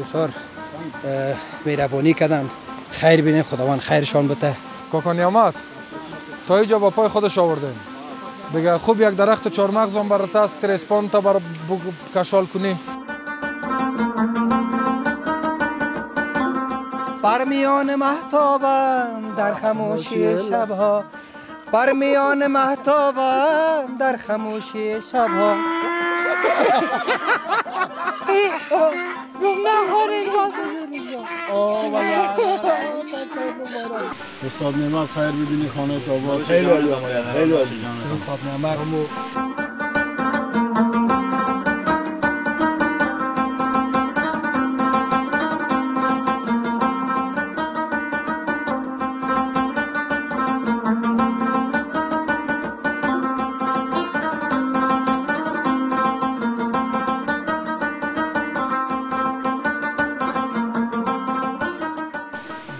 بسیار مهربانی کردن. خیر بینه خداوند خیرشان بده. کاکا نیامت تا اینجا با پای خودش آوردیم دیگه خوب یک درخت چهارمغز هم برات است که ریسپان تا بر کشال کنی. بر میان محتابم در خموشی شبها. بر میان محتابم در خموشی شبها. استاد نعمت خیر ببینی خانه تا با خیلی عالی. خیلی عالی. استاد نعمت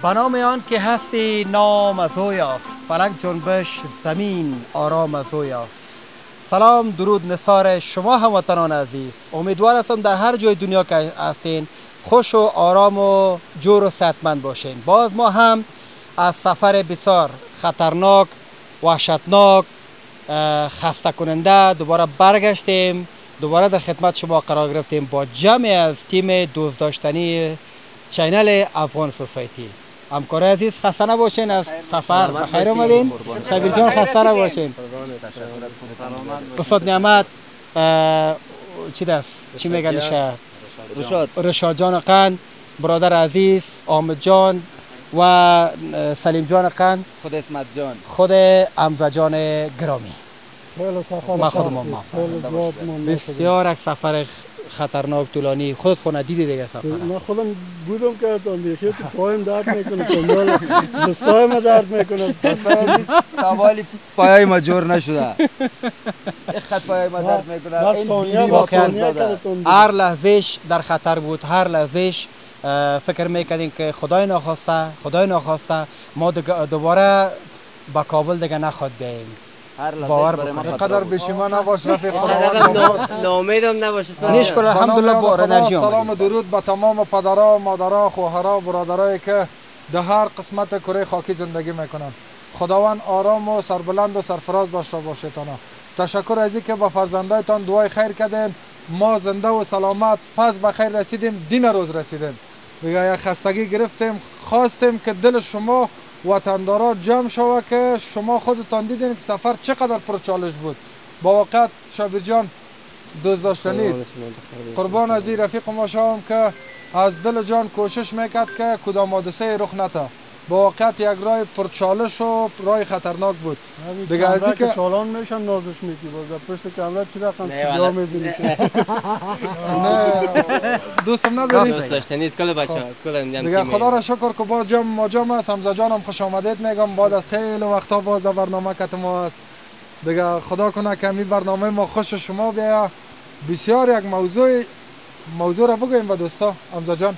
به نام آن که هستی نام از او یافت. فلک جنبش زمین آرام از او یافت. سلام درود نثار شما هموطنان عزیز. امیدوار هستم در هر جای دنیا که هستین خوش و آرام و جور و صحتمند باشین. باز ما هم از سفر بسیار خطرناک وحشتناک خسته کننده دوباره برگشتیم. دوباره در خدمت شما قرار گرفتیم با جمع از تیم دوست داشتنی چینل افغان سوسایتی. همکار عزیز خسته نباشین از سفر. بخیر اومدین. شبیر جان خسته نباشین. استاد نعمت چی دست؟ چی میگن رشاد. رشاد جان قند برادر عزیز آمد جان و سلیم جان قند. خود اسمت جان. خود امزا جان گرامی. ما خودم بسیار یک سفر خطرناک طولانی. خودت خونه دیدی دیگه سفر؟ من خودم بودم که تا بیخی تو پایم درد می‌کنه کمال دستای ما درد می‌کنه. سوالی پایای ما جور نشده. یک خط پایای ما درد می‌کنه. هر لحظهش در خطر بود هر لحظهش فکر می‌کردیم که خدای ناخواسته خدای ناخواسته ما دوباره به کابل دیگه نخواد بیاییم باور ما قدر بشیما نباش رفیق خداوند ناامیدم نباش نشکر الحمدلله با انرژی سلام و درود به تمام پدرها مادرها خواهرها برادرایی که در هر قسمت کره خاکی زندگی می‌کنن. خداوند آرام و سربلند و سرفراز داشته باشیتان تشکر از اینکه به فرزندایتان دعای خیر کردین. ما زنده و سلامت پس به خیر رسیدیم دین روز رسیدیم. یک خستگی گرفتیم خواستیم که دل شما وطندارا جمع شوه که شما خودتان دیدین که سفر چقدر پرچالش بود. با واقعیت شبیر جان دوست داشتنی قربان از این رفیق ما شوم که از دل جان کوشش می‌کرد که کدام حادثه رخ نته با واقعیت یک راه پرچالش و راه خطرناک بود. دیگه از اینکه چالان میشن نازش میگی باز پشت کاملا چی رقم سیگار می‌زنی نه. دوستم نداری؟ دوست داشتنی است کل بچه کل دیگه خدا را شکر که با جمع ما جمع است. حمزه جانم خوش آمدید. میگم بعد از خیلی وقتا باز در برنامه کت ما است. دیگه خدا کنه که می برنامه ما خوش شما بیا بسیار یک موضوع موضوع را بگویم به دوستا. حمزه جان.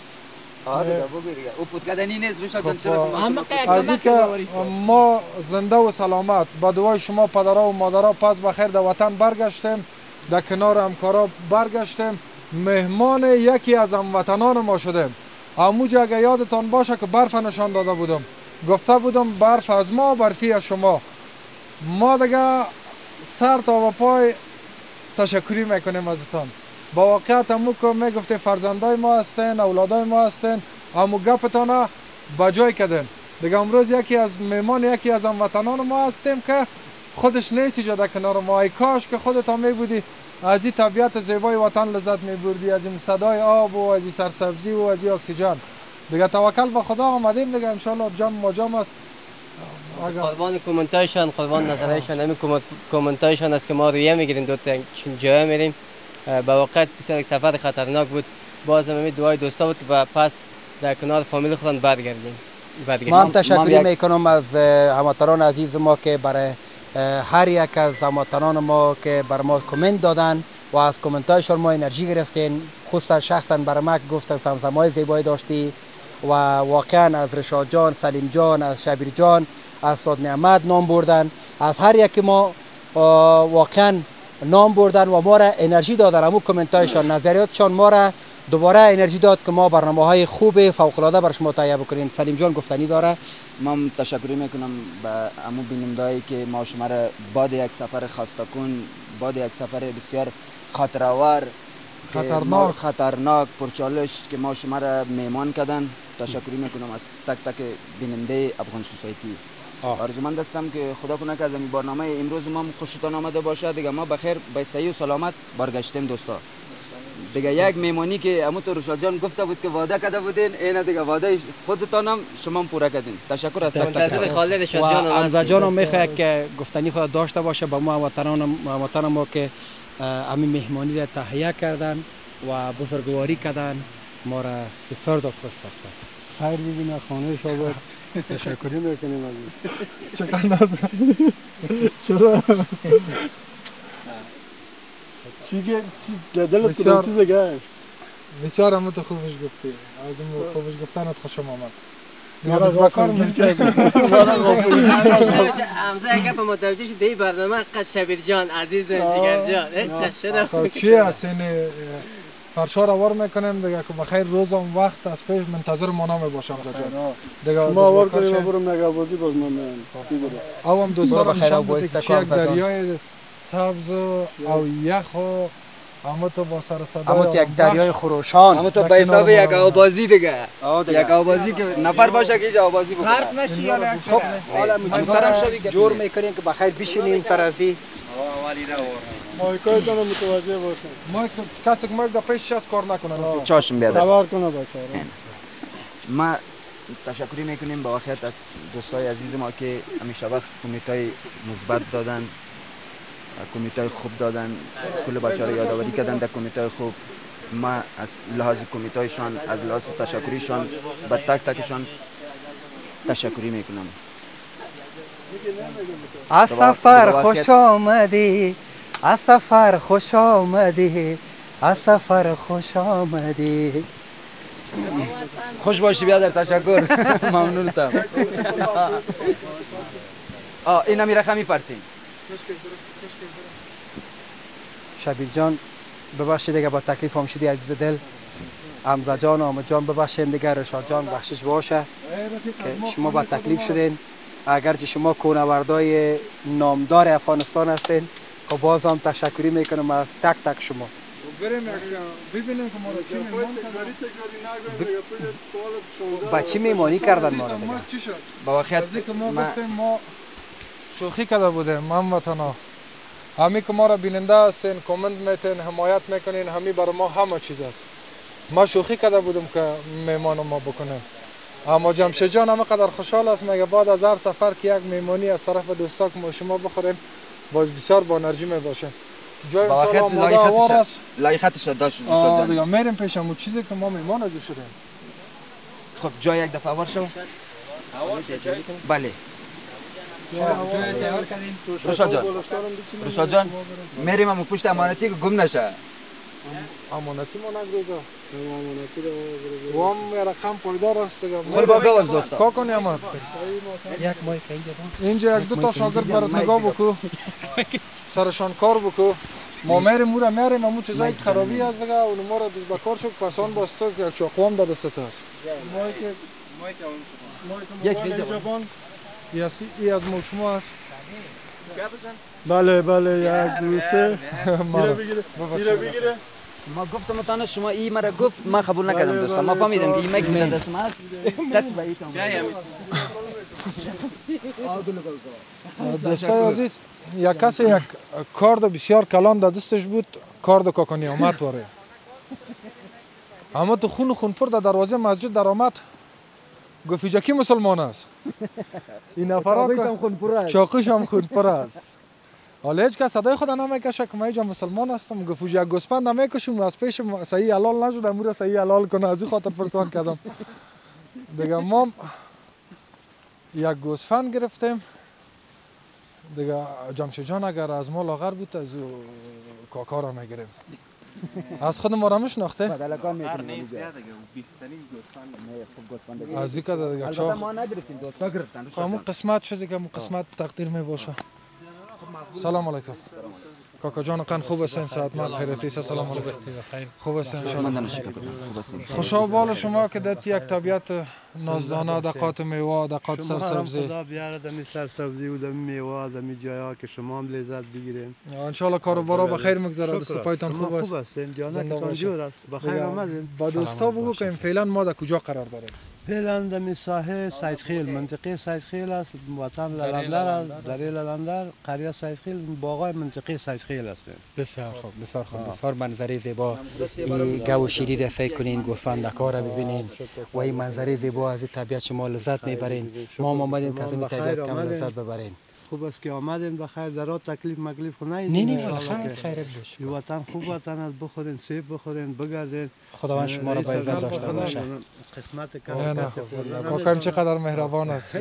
ما زنده و سلامت. با دعای شما پدرها و مادرها پس بخیر. در وطن برگشتیم در کنار همکارا برگشتیم. مهمان یکی از هموطنان ما شدیم. هموجا اگه یادتان باشه که برف نشان داده بودم. گفته بودم برف از ما برفی از شما. ما دیگه سر تا و پای تشکری می‌کنیم ازتان با واقعیت همو که می‌گفته فرزندای ما هستین اولادای ما هستین همو گپتان بجای کردین دیگه امروز یکی از میمان یکی از هموطنان ما هستیم که خودش نیست اینجا در کنار ما. ای کاش که خودت هم میبودی. از این طبیعت زیبای وطن لذت میبردی. از این صدای آب و از این سرسبزی و از این اکسیژن. دیگه توکل به خدا آمدیم. دیگه انشالله ما جمع است. قربان کومنتایشان قربان نظرشان همین کومنتایشان است که ما رویه می‌گیریم. دو تا جای میریم. با واقعیت بسیار یک سفر خطرناک بود. باز هم دعای دوستا بود و پس در کنار فامیل خودم برگردیم. ما هم تشکر می‌کنم از هموطنان عزیز ما که برای هر یک از هموطنان ما که بر ما کامنت دادن و از کامنت هایشان ما انرژی گرفتین. خصوصا شخصا بر ما گفتن سمسمای زیبایی داشتی و واقعا از رشاد جان سلیم جان از شبیر جان از ساد نعمت نام بردن. از هر یک ما واقعا نام بردن و ما را انرژی دادن کامنت هایشان نظریاتشان ما را دوباره انرژی داد که ما برنامه های خوب فوق العاده بر شما تهیه بکنیم سلیم جان گفتنی داره من تشکری می‌کنم به امو بینندایی که ما شما را بعد یک سفر خسته کن بعد یک سفر بسیار خاطرآور خطرناک. خطرناک پرچالش که ما شما را میمان کردن تشکری می‌کنم از تک تک بیننده افغان سوسایتی. آرزومند هستم که خدا کنه که از این برنامه امروز ما خوشتان آمده باشه. دیگه ما بخیر به صحیح و سلامت برگشتیم دوستا. دیگه یک میمانی که امو تو رشاد جان گفته بود که وعده کرده بودین اینا دیگه وعده خودتان هم شما هم پوره کردین. تشکر از تک خالد و رشاد جان هستیم. جان هم می‌خواد که گفتنی خود داشته باشه. به ما هموطنان هموطن ما که همین مهمانی را تهیه کردن و بزرگواری کردن. ما را بسیار زیاد خوش ساختن خیر ببینه خانه شما تشکری می‌کنیم از این چقدر چرا چی گه چی دلت بسیار. کدام چیز گشت بسیار هم تو خوبش گفتی از اون خوبش گفتنت خوشم آمد مرا دیگه دست به کار غافلگیر می‌کنی. کردی. مرا غافلگیر همزه یک گپ متوجه شد دی برنامه قد شبیر جان عزیزم جگر جان اه، شده چی است این اه، فرشا را وار می‌کنیم دیگه که بخیر روزم وقت از پیش منتظر مانا می باشم جان دیگه شما کار کنیم برم نگه بازی باز من. او هم دوستان بده بایسته که یک. دریای سبز و او یخ و اما تو با سر صدا اما تو یک دریای خروشان. اما تو به حساب یک ما. آوازی دیگه. دیگه. یک آوازی که نفر باشه که ایش آوازی بکنه. خب. حالا محترم شوی که جور می‌کنیم که بخیر بشینیم سر ازی مایکایتان رو متوجه باشم ما کسی که ما در پیش شست کار نکنه چاشم بیاده خبر کنه بچه ها ما تشکری می‌کنیم با واقعیت از دوستای عزیز ما که همیشه وقت کمیته مثبت دادن کمیته خوب دادن کل بچه رو یادآوری کردن در کمیته خوب ما از لحاظ کمیتهشان از لحاظ تشکریشان به تک تکشان تشکری می‌کنم از سفر خوش آمدی از سفر خوش آمدی از سفر خوش آمدی. خوش باشی بیادر تشکر. ممنونتم. آه این هم رقمی پرتین شبیل جان ببخشید دیگه با تکلیف هم شدی عزیز دل. امزا جان و جان ببخشید دیگه رشاد جان بخشش باشه. که شما با تکلیف شدین. اگرچه شما کونوردای نامدار افغانستان هستین خب باز هم تشکری می‌کنم از تک تک شما. بریم ببینیم که ما رو چی میمان با چی میمانی کردن ما رو دیگه. با اینکه ما ما- گفتیم ما شوخی کرده بودیم من وطنا همی که ما را بیننده هستین کامنت میتین حمایت می‌کنین همی برای ما همه چیز است. ما شوخی کرده بودم که میمان ما بکنیم. اما جمشید جان همه قدر خوشحال است. میگه بعد از هر سفر که یک میمانی از طرف دوستا که ما شما بخوریم باز بسیار با انرژی می باشه. جای واقعیت آماده لایختش است. لایختش داشت دوستان دیگه میریم پیش همون چیزی که ما میمان از شدیم خب جای یک دفعه وار شو. بله. رشاد جان. رشاد جان میریم هم پشت امانتی که گم نشه. امانتی ما نگروزه و هم یه رقم پایدار است دیگه. خود با گاز دوستا کا کنی امانت یک مایک اینجا با اینجا یک دو تا شاگرد برات نگاه بکو. سرشان کار بکو. ما میریم مورا میریم همون چیزایی که خرابی هست دیگه. اون ما را دست به کار شد پس آن باست تو که چاقوام در دستت هست یک اینجا ای از ای از ما شما هست بله بله یک دو سه. مرا. بگیره. بگیره. بگیره ما گفتم تانه شما ای مرا گفت من قبول نکردم دوستا ما فهمیدم که این میک میدن دست ما هست دست به ای دوستای عزیز یک کسی یک کارد بسیار کلان در دستش بود کارد کاکانی آمد واره. اما تو خون خون پر در دروازه مسجد در آمد. گفت کی مسلمان است؟ این نفرات چاقوش هم خون پر است. حالا هیچ کس صدای خود نمی‌کشه که من اینجا مسلمان هستم گفت یک گوسفند نمی‌کشیم از پیش صحیح حلال نشد امور صحیح حلال کنه از این خاطر پرسان کردم دیگه ما یک گوسفند گرفتیم دیگه جمشید جان اگر از ما لاغر بود از او کاکا را می‌گیریم از خود ما را میشناخته از این که دیگه چاق ما نگرفتیم دوستا گرفتن همون قسمت چیزی که قسمت تقدیر می باشه سلام علیکم. کاکا جان قن خوب هستین؟ ساعت من خیرتی سلام علیکم. خوب هستین؟ ان شاء الله خوشا شما که در یک طبیعت نازدانه دقات میوه دقات سرسبزی. خدا بیاره دمی سرسبزی و دمی میوه دمی جایا که شما هم لذت بگیرین. انشالله کاروبارا به خیر مگذره دست. پایتان خوب است. خوب هستین. زنده جانتان باشین. جور است؟ بخیر دیگه آمدین. با دوستا بگو که این فعلا ما در کجا قرار داریم؟ فعلا دمی ساحه سیدخیل منطقه سیدخیل است وطن للندر است دره للندر قریه سیدخیل باغای منطقه سیدخیل هستین بسیار خوب بسیار خوب بسیار منظره زیبا این گو و شیری را سعی کنین گوسفندکا را ببینین و این منظره زیبا از طبیعت شما لذت می‌برین ما هم آمدیم که از این طبیعت کم. لذت ببرین خوب است که آمدین بخیر ذرا تکلیف مکلیف خو نه نه نه خیر خیر بشه این وطن خوب وطن است بخورین سیب بخورین بگردین. خداوند شما را به عزت داشته باشه. قسمت خوردن کاکایم چقدر مهربان است.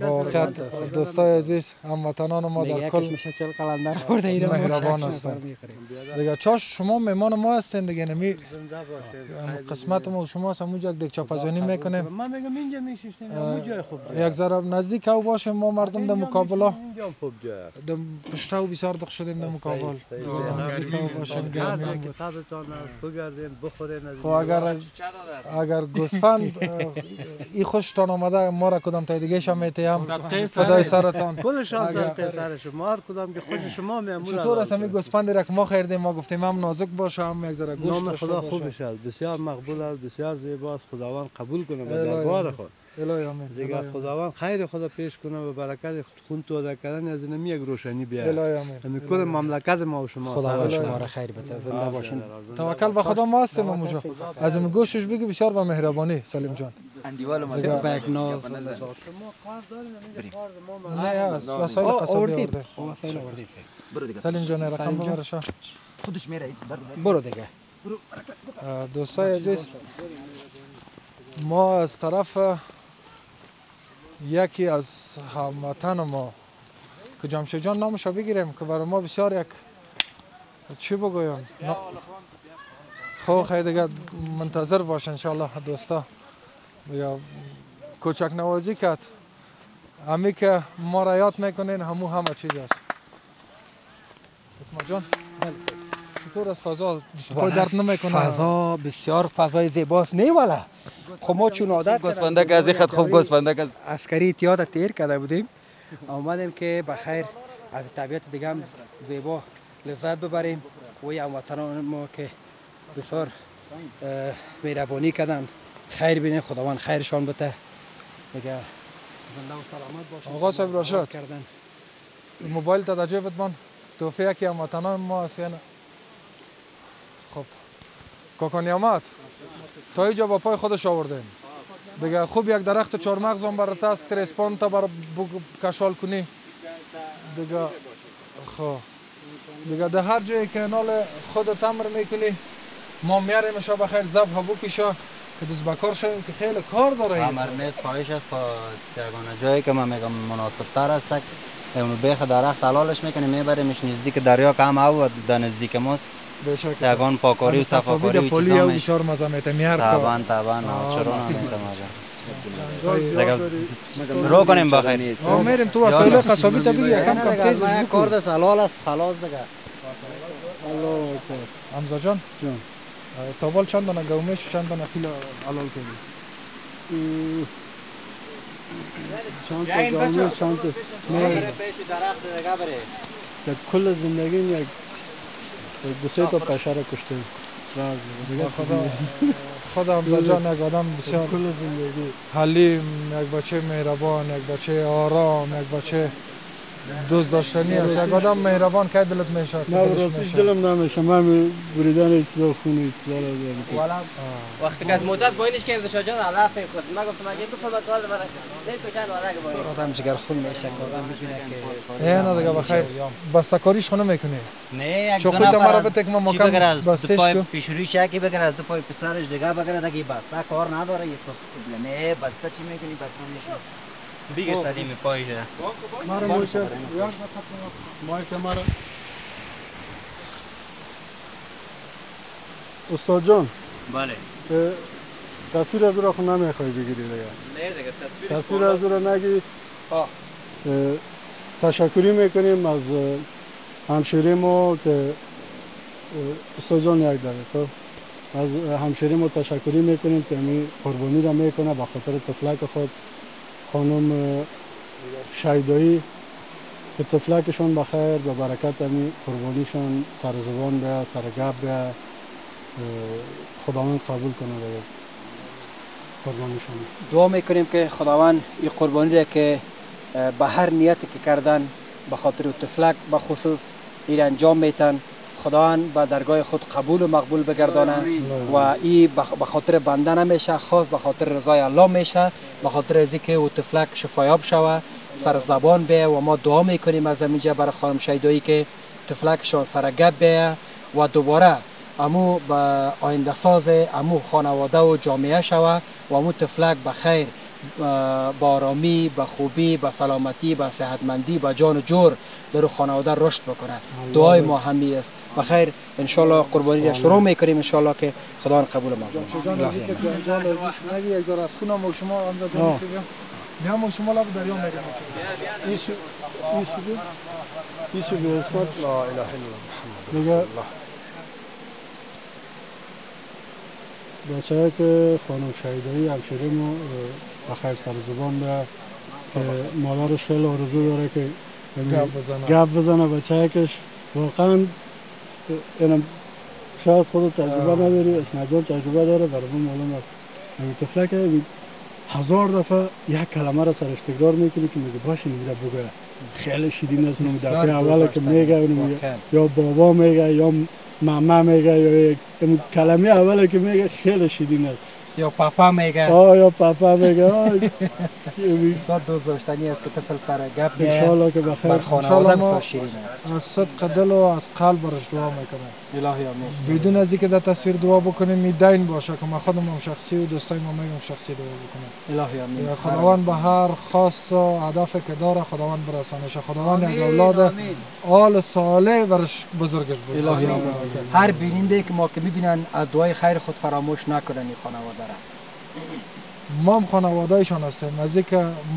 واقعا دوستای عزیز هموطنان ما در کل مهربان هستن. دیگه چاش شما مهمان ما هستین دیگه نمی باشین قسمت ما شما همونجا یک دیگه چاپزانی می‌کنیم. من میگم اینجا میشیشتین همون جای خوب یک ذره نزدیک او باشیم ما مردم در مقابل. اینجا هم خوب جای است. در پشتو بسیار دخ شدیم در مقابل است خب اگر اگر گوسفند ای خوشتان آمده ما را کدام تای دیگه شم میتیم؟ خدای سرتان. اگر- سر شما هر کدام که خوش شما میامون چطور است؟ همین گوسفندی را که ما خریدیم ما گفتیم هم نازک باشه هم یک ذره گوشت نام خدا است. بسیار مقبول است بسیار زیباست. خداوند قبول کنه به دربار. خود. دیگه الهی خداوند خیر خدا پیش کنه و برکت خون توده کردن از این یک روشنی بیاره. الهی آمین همین کل مملکت ما و شما خداوند سر شما. را خیر بده. زنده باشین. توکل به خدا ما هستیم اونجا از این گوشش بگی بسیار با مهربانی سلیم جان. اندیوال دیگه اومده بگ ناز نه هست. وسایل قصابی وسایل آوردیم. برو دیگه. سلیم جان رقم ببرشا خودش میره هیچ در برو دیگه. دوستای عزیز ما از طرف یکی از هموطن ما که جمشید جان نامش رو بگیریم که برای ما بسیار یک چی بگویم؟ نا- خب خیلی دیگه منتظر باش انشالله دوستا. دیگه کوچک نوازی کرد. همی که ما را یاد می‌کنین همو همه چیز است اسما جان. چطور از فضا پای درد نمی‌کنه فضا بسیار فضای زیباست. نه والا. خب ما چون عادت گوسفندک از این خط خوب گوسفندک از عسکری اتیاد تیر کرده بودیم. آمدیم که بخیر از طبیعت دیگه هم زیبا لذت ببریم. و هموطنان ما که بسیار مهربانی کردن. خیر بینه خداوند خیرشان بده. دیگه. زنده و سلامت باشن آقا صاحب راشد. کردن. موبایل تا در جیبت من توفیه یکی هموطنان ما است یا نه خب کاکا نیامت تا اینجا با پای خودش آوردیم دیگه خوب یک درخت چهارمغز هم برات است که ریسپان تا بگ- کشال کنی. دیگه خب. دیگه در هر جایی که نال خودت امر می‌کنی ما میاریم شا بخیر زب بکشا که دست بکار شویم که خیلی کار داره. امر نیست خواهش است تا جایی که من میگم مناسب تر است اونو بیخ درخت حلالش می‌کنیم میبریمش نزدیک دریا که هم او در نزدیک ماست. یگان پاکاری و صفاکاری و پلی او چیزا میشه. بسیار مزه میته میار طبعا طبعا آه، چرا. نمیتم خیلی. دیگه شروع کنیم بخیر آه میریم تو وسایل قصابی تا بگی یکم کم بکن کار دست حلال است خلاص دیگه. حمزه جان. جان. تابال چند دانه؟ گومش چند دانه؟ فیل حلال کردی. چند تا گامه چند تا نه. پیش درخت دیگه بره. در کل زندگی یک دو سه تا پشه را راز دیگه خدا خدا حمزه جان یک آدم بسیار حلیم یک بچه مهربان یک بچه آرام یک بچه دوست داشتنی است یک آدم مهربان که دلت میشه که نه راستش دلم نمیشه. من بریدن چیزا خون این چیزا را دارم. وقتی که از موتر پایینش کنیم شاه جان علف می‌خورد من گفتم اگه بکنم کار کجا والا که باید آدم جگر خون میشه که آدم می‌تونه که ای نه دیگه بخیر بستکاریش خونه می‌کنی؟ نه یک دو نفر مرا از- بتک ما مکان بستش دو کو. پیشرویش یکی بگیره از دو پای پسرش دیگه بگیره دیگه بسته کار نداره یه صبح نه بسته چی می‌کنی؟ بسته میشه پایشه مرا موشه مایک مرا. استاد جان. بله. تصویر از او را خود نمی‌خوای بگیری دیگه. نه دیگه تصویر تصویر از او را نگی. تشکری می‌کنیم از همشیری ما که استاد جان یک دقیقه خب. از همشیری ما تشکری می‌کنیم که می قربانی را می‌کنه به خاطر تفلک خود. خانم شیدایی که تفلکشون بخیر به برکت امی قربانیشون سر زبان بیا سر گپ بیا. خداوند قبول کنه دیگه قربانیشون دعا می‌کنیم که خداوند این قربانی را که به هر نیتی که کردن به خاطر تفلک به خصوص این انجام میتن خداوند به درگاه خود قبول و مقبول بگردانه و این به خاطر بنده نمیشه خاص به خاطر رضای الله میشه به خاطر از که او تفلک شفایاب شوه سر زبان بیه و ما دعا می‌کنیم از اینجا برای خانم شیدایی که تفلکشان سر گپ بیه و دوباره امو به آینده ساز امو خانواده و جامعه شوه و امو تفلک به خیر با آرامی به خوبی به سلامتی به صحتمندی به جان و جور در خانواده رشد بکنه. دعای ما همی است. بخیر. ان شاء الله قربانی را شروع می‌کنیم. ان شاء الله که خدا قبول ما. جان عزیز نگی. یک ذره از خونم شما جان میام شما لب دریا میگم ایشو ایشو ایشو به اسمت. لا اله الا الله. بچه که خانم شهیدایی همشیره ما بخیر سر زبان به که مادرش خیلی آرزو داره که گپ بزنه. گپ بزنه. بچه کش واقعا اینم شاید خود تجربه نداری اسمت جان تجربه داره برای من معلوم است. این طفله هزار دفعه یک کلمه را سرش تکرار می‌کنه که میگه باشه بگه. خیلی شیرین است اون دفعه اول که میگه یا بابا میگه یا ماما میگه یا یک کلمه اول که میگه خیلی شیرین است. یا پاپا میگه؟ آه یا پاپا میگه. بسیار دوست داشتنی است که طفل سر گپ انشالله که بخیر. شیرین است. از صدق دل و از قلب برش دعا می‌کنم. الهی آمین. بدون از اینکه در تصویر دعا بکنیم می دین باشه که ما خودم هم شخصی و دوستای ما میگم شخصی دعا بکنم الهی آمین. خداوند به هر خواست و هدف که داره خداوند برسانش خداوند یک اولاد آل صالح برش بزرگش بود الهی آمین. هر بیننده که ما که می‌بینن از دعای خیر خود فراموش نکنن خانواده. را ما هم خانوادهشان هستیم از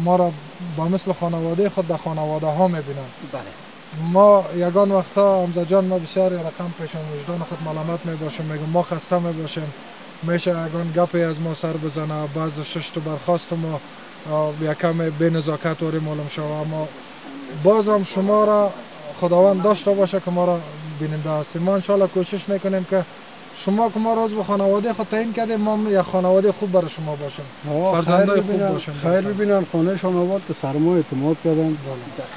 ما را با مثل خانواده خود در خانواده ها می‌بینن بله. ما یگان وقتا همزه جان ما بسیار رقم پیشان وجدان خود ملامت می باشیم میگم ما خسته می باشیم میشه یگان گپی از ما سر بزنه. بعض شش تو برخواست ما یکم به نزاکت واری معلوم شوه اما باز هم شما را خداوند داشته باشه که ما را بیننده هستیم. ما انشاءالله کوشش می‌کنیم که شما که ما راز به خانواده خود تعیین کردیم ما یک خانواده خوب برای شما باشیم فرزندای خوب باشیم خیر ببینن خانه شما آباد که سر ما اعتماد کردن.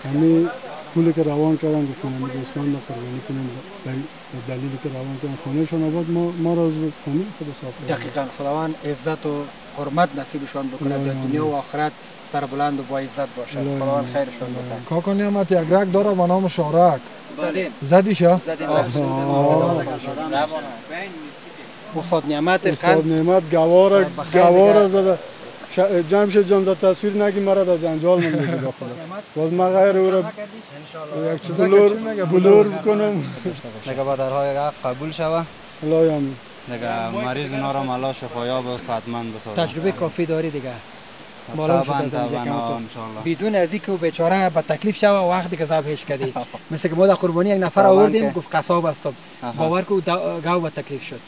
همین پولی که روان کردن گفتن همین اسمان قربانی کنیم به دلیلی که روان کردن. خانه شما آباد ما ما راز به خانه خود صاف دقیقاً خداوند عزت و حرمت نصیبشان بکنه در دنیا و آخرت. سر بلند و با عزت باشه. خداوند خیرشان بده کاکا نعمت یک رک داره به نام شارک. زدیم. زدیش ها؟ استاد نعمت استاد نعمت گوار گوار زده. جمشید جان در تصویر نگی مرا در جنجال من میگه داخل باز ما غیر او را یک چیز بلور بلور بکنم دیگه با درهای حق قبول شوه. الله یامین دیگه مریض اونا را ملا شفایاب و صحتمند بسازه تجربه کافی داری دیگه. معلوم شد از اینجا که بدون از اینکه بیچاره به تکلیف شوه و وقتی که ذبحش کردی. مثل که ما در قربانی یک نفر آوردیم گفت قصاب هستم باور کو گاو به تکلیف شد.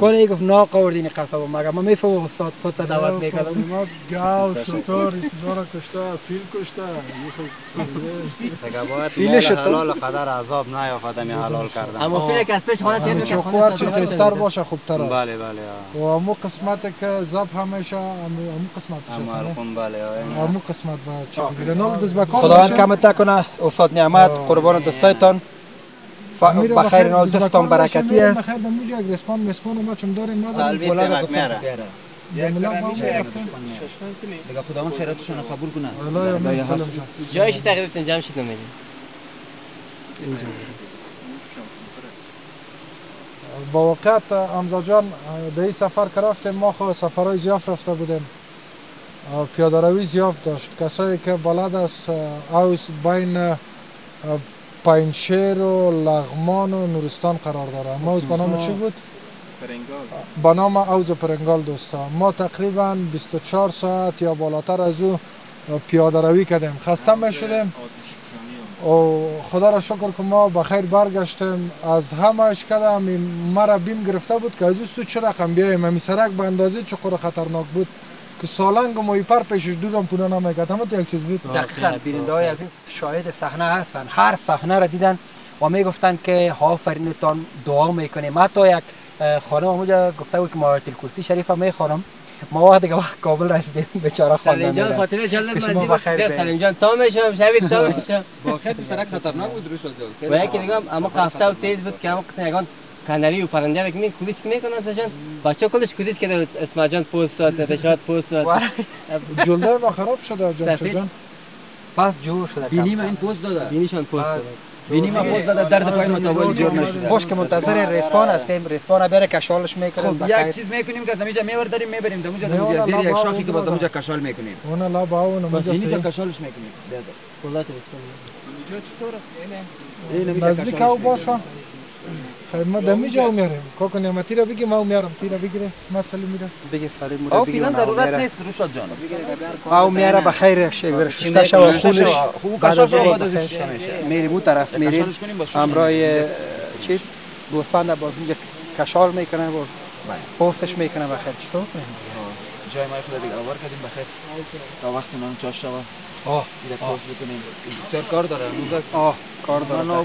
کلی گفت ناق آوردین قصاب مگه ما می‌فهمم استاد خود تا دعوت می‌کردم گاو شطور این چیزا را کشته فیل کشته فیل حلال قدر عذاب نیافت می حلال کردن اما فیل که از پیش خانه تیر چوکو هر چی تیستر باشه خوبتر است بله بله و امو قسمت که زب همیشه امو قسمتش اما القم بله امو قسمت دست بکار خداوند کمت کنه استاد نعمت قربان دستایتان بخیر ناز دستان برکتی است بخیر دموجا یک رسپان مسپان ما چون داریم نداریم البته مکمیره دیگه خداوند خیراتشون قبول کنه. الله یا سلام جان جایش تقریبا جمشید نمیدیم. با واقعیت امزا جان در این سفر که رفتیم ما خود سفرهای زیاف رفته بودیم. پیاده روی زیاف داشت. کسایی که بلد است اوس بین پینشیر و لغمان و نورستان قرار داره. ما از به نام چی بود؟ به نام اوز پرنگال دوستا. ما تقریبا 24 ساعت یا بالاتر از او پیاده روی کردیم. خسته می‌شدیم و خدا را شکر که ما بخیر برگشتیم. از همه کده مرا بیم گرفته بود که از او سو چه رقم؟ بیایم. همی سرک به اندازه چقدر خطرناک بود. که سالنگ ما پر پیشش دودم پونه نمی‌کرد همه یک چیز بود دقیقا. بیننده های عزیز شاهد صحنه هستن. هر صحنه را دیدن و می‌گفتن که آفرینتان دعا می‌کنیم. حتی یک خانم اونجا گفته بود که ما کرسی شریف هم می‌خوانم ما وقت دیگه وقت کابل رسیدیم. بیچاره خواندن سلیم جان خاطر جلد مزید سلیم جان. تا میشم شبید تا میشم. با خیلی سرک خطرناک بود روش جان. و یکی دیگه اما قفته و تیز بود. که اما قسم یگان کنری و پرنده که می کلیس که می‌کنن تا جان. بچه کلش کلیس کرده اسم جان پست داد رشاد پست داد. جلده ما خراب شده جان جان. پس جور شده بینی من این پست داده بینیشان پست داد. بینی ما پوز داده درد پای متابل جور نشده. خوش که منتظر رسوان هستیم. رسوان بره کشالش می‌کنیم خب یک چیز می‌کنیم که از اینجا میور داریم می‌بریم دموجا دموجا زیر یک شاخی که باز دموجا کشال می‌کنیم. اون لا با اون اونجا اینجا کشالش می‌کنیم. کلات رسوان. اینجا چطور است نزدیک او باشه خیلی ما دمی جا میاریم. کاکو نعمتی را بگی ما میارم. تی را بگیره ما سلیم میرم بگی سلیم او فعلا ضرورت نیست روشاد جان او میاره به خیر شگر ششته شو خونش. خوب رو بعد از ششته میشه میریم اون طرف میریم. همراه چیز؟ دوستان باز اونجا کشال می‌کنه باز پستش می‌کنه بخیر. چطور کنیم؟ جای ما خود دیگه آوار کردیم بخیر. تا وقت نان چاش شوا آه. دیگه پاس بکنیم. سر کار داره آه کار داره.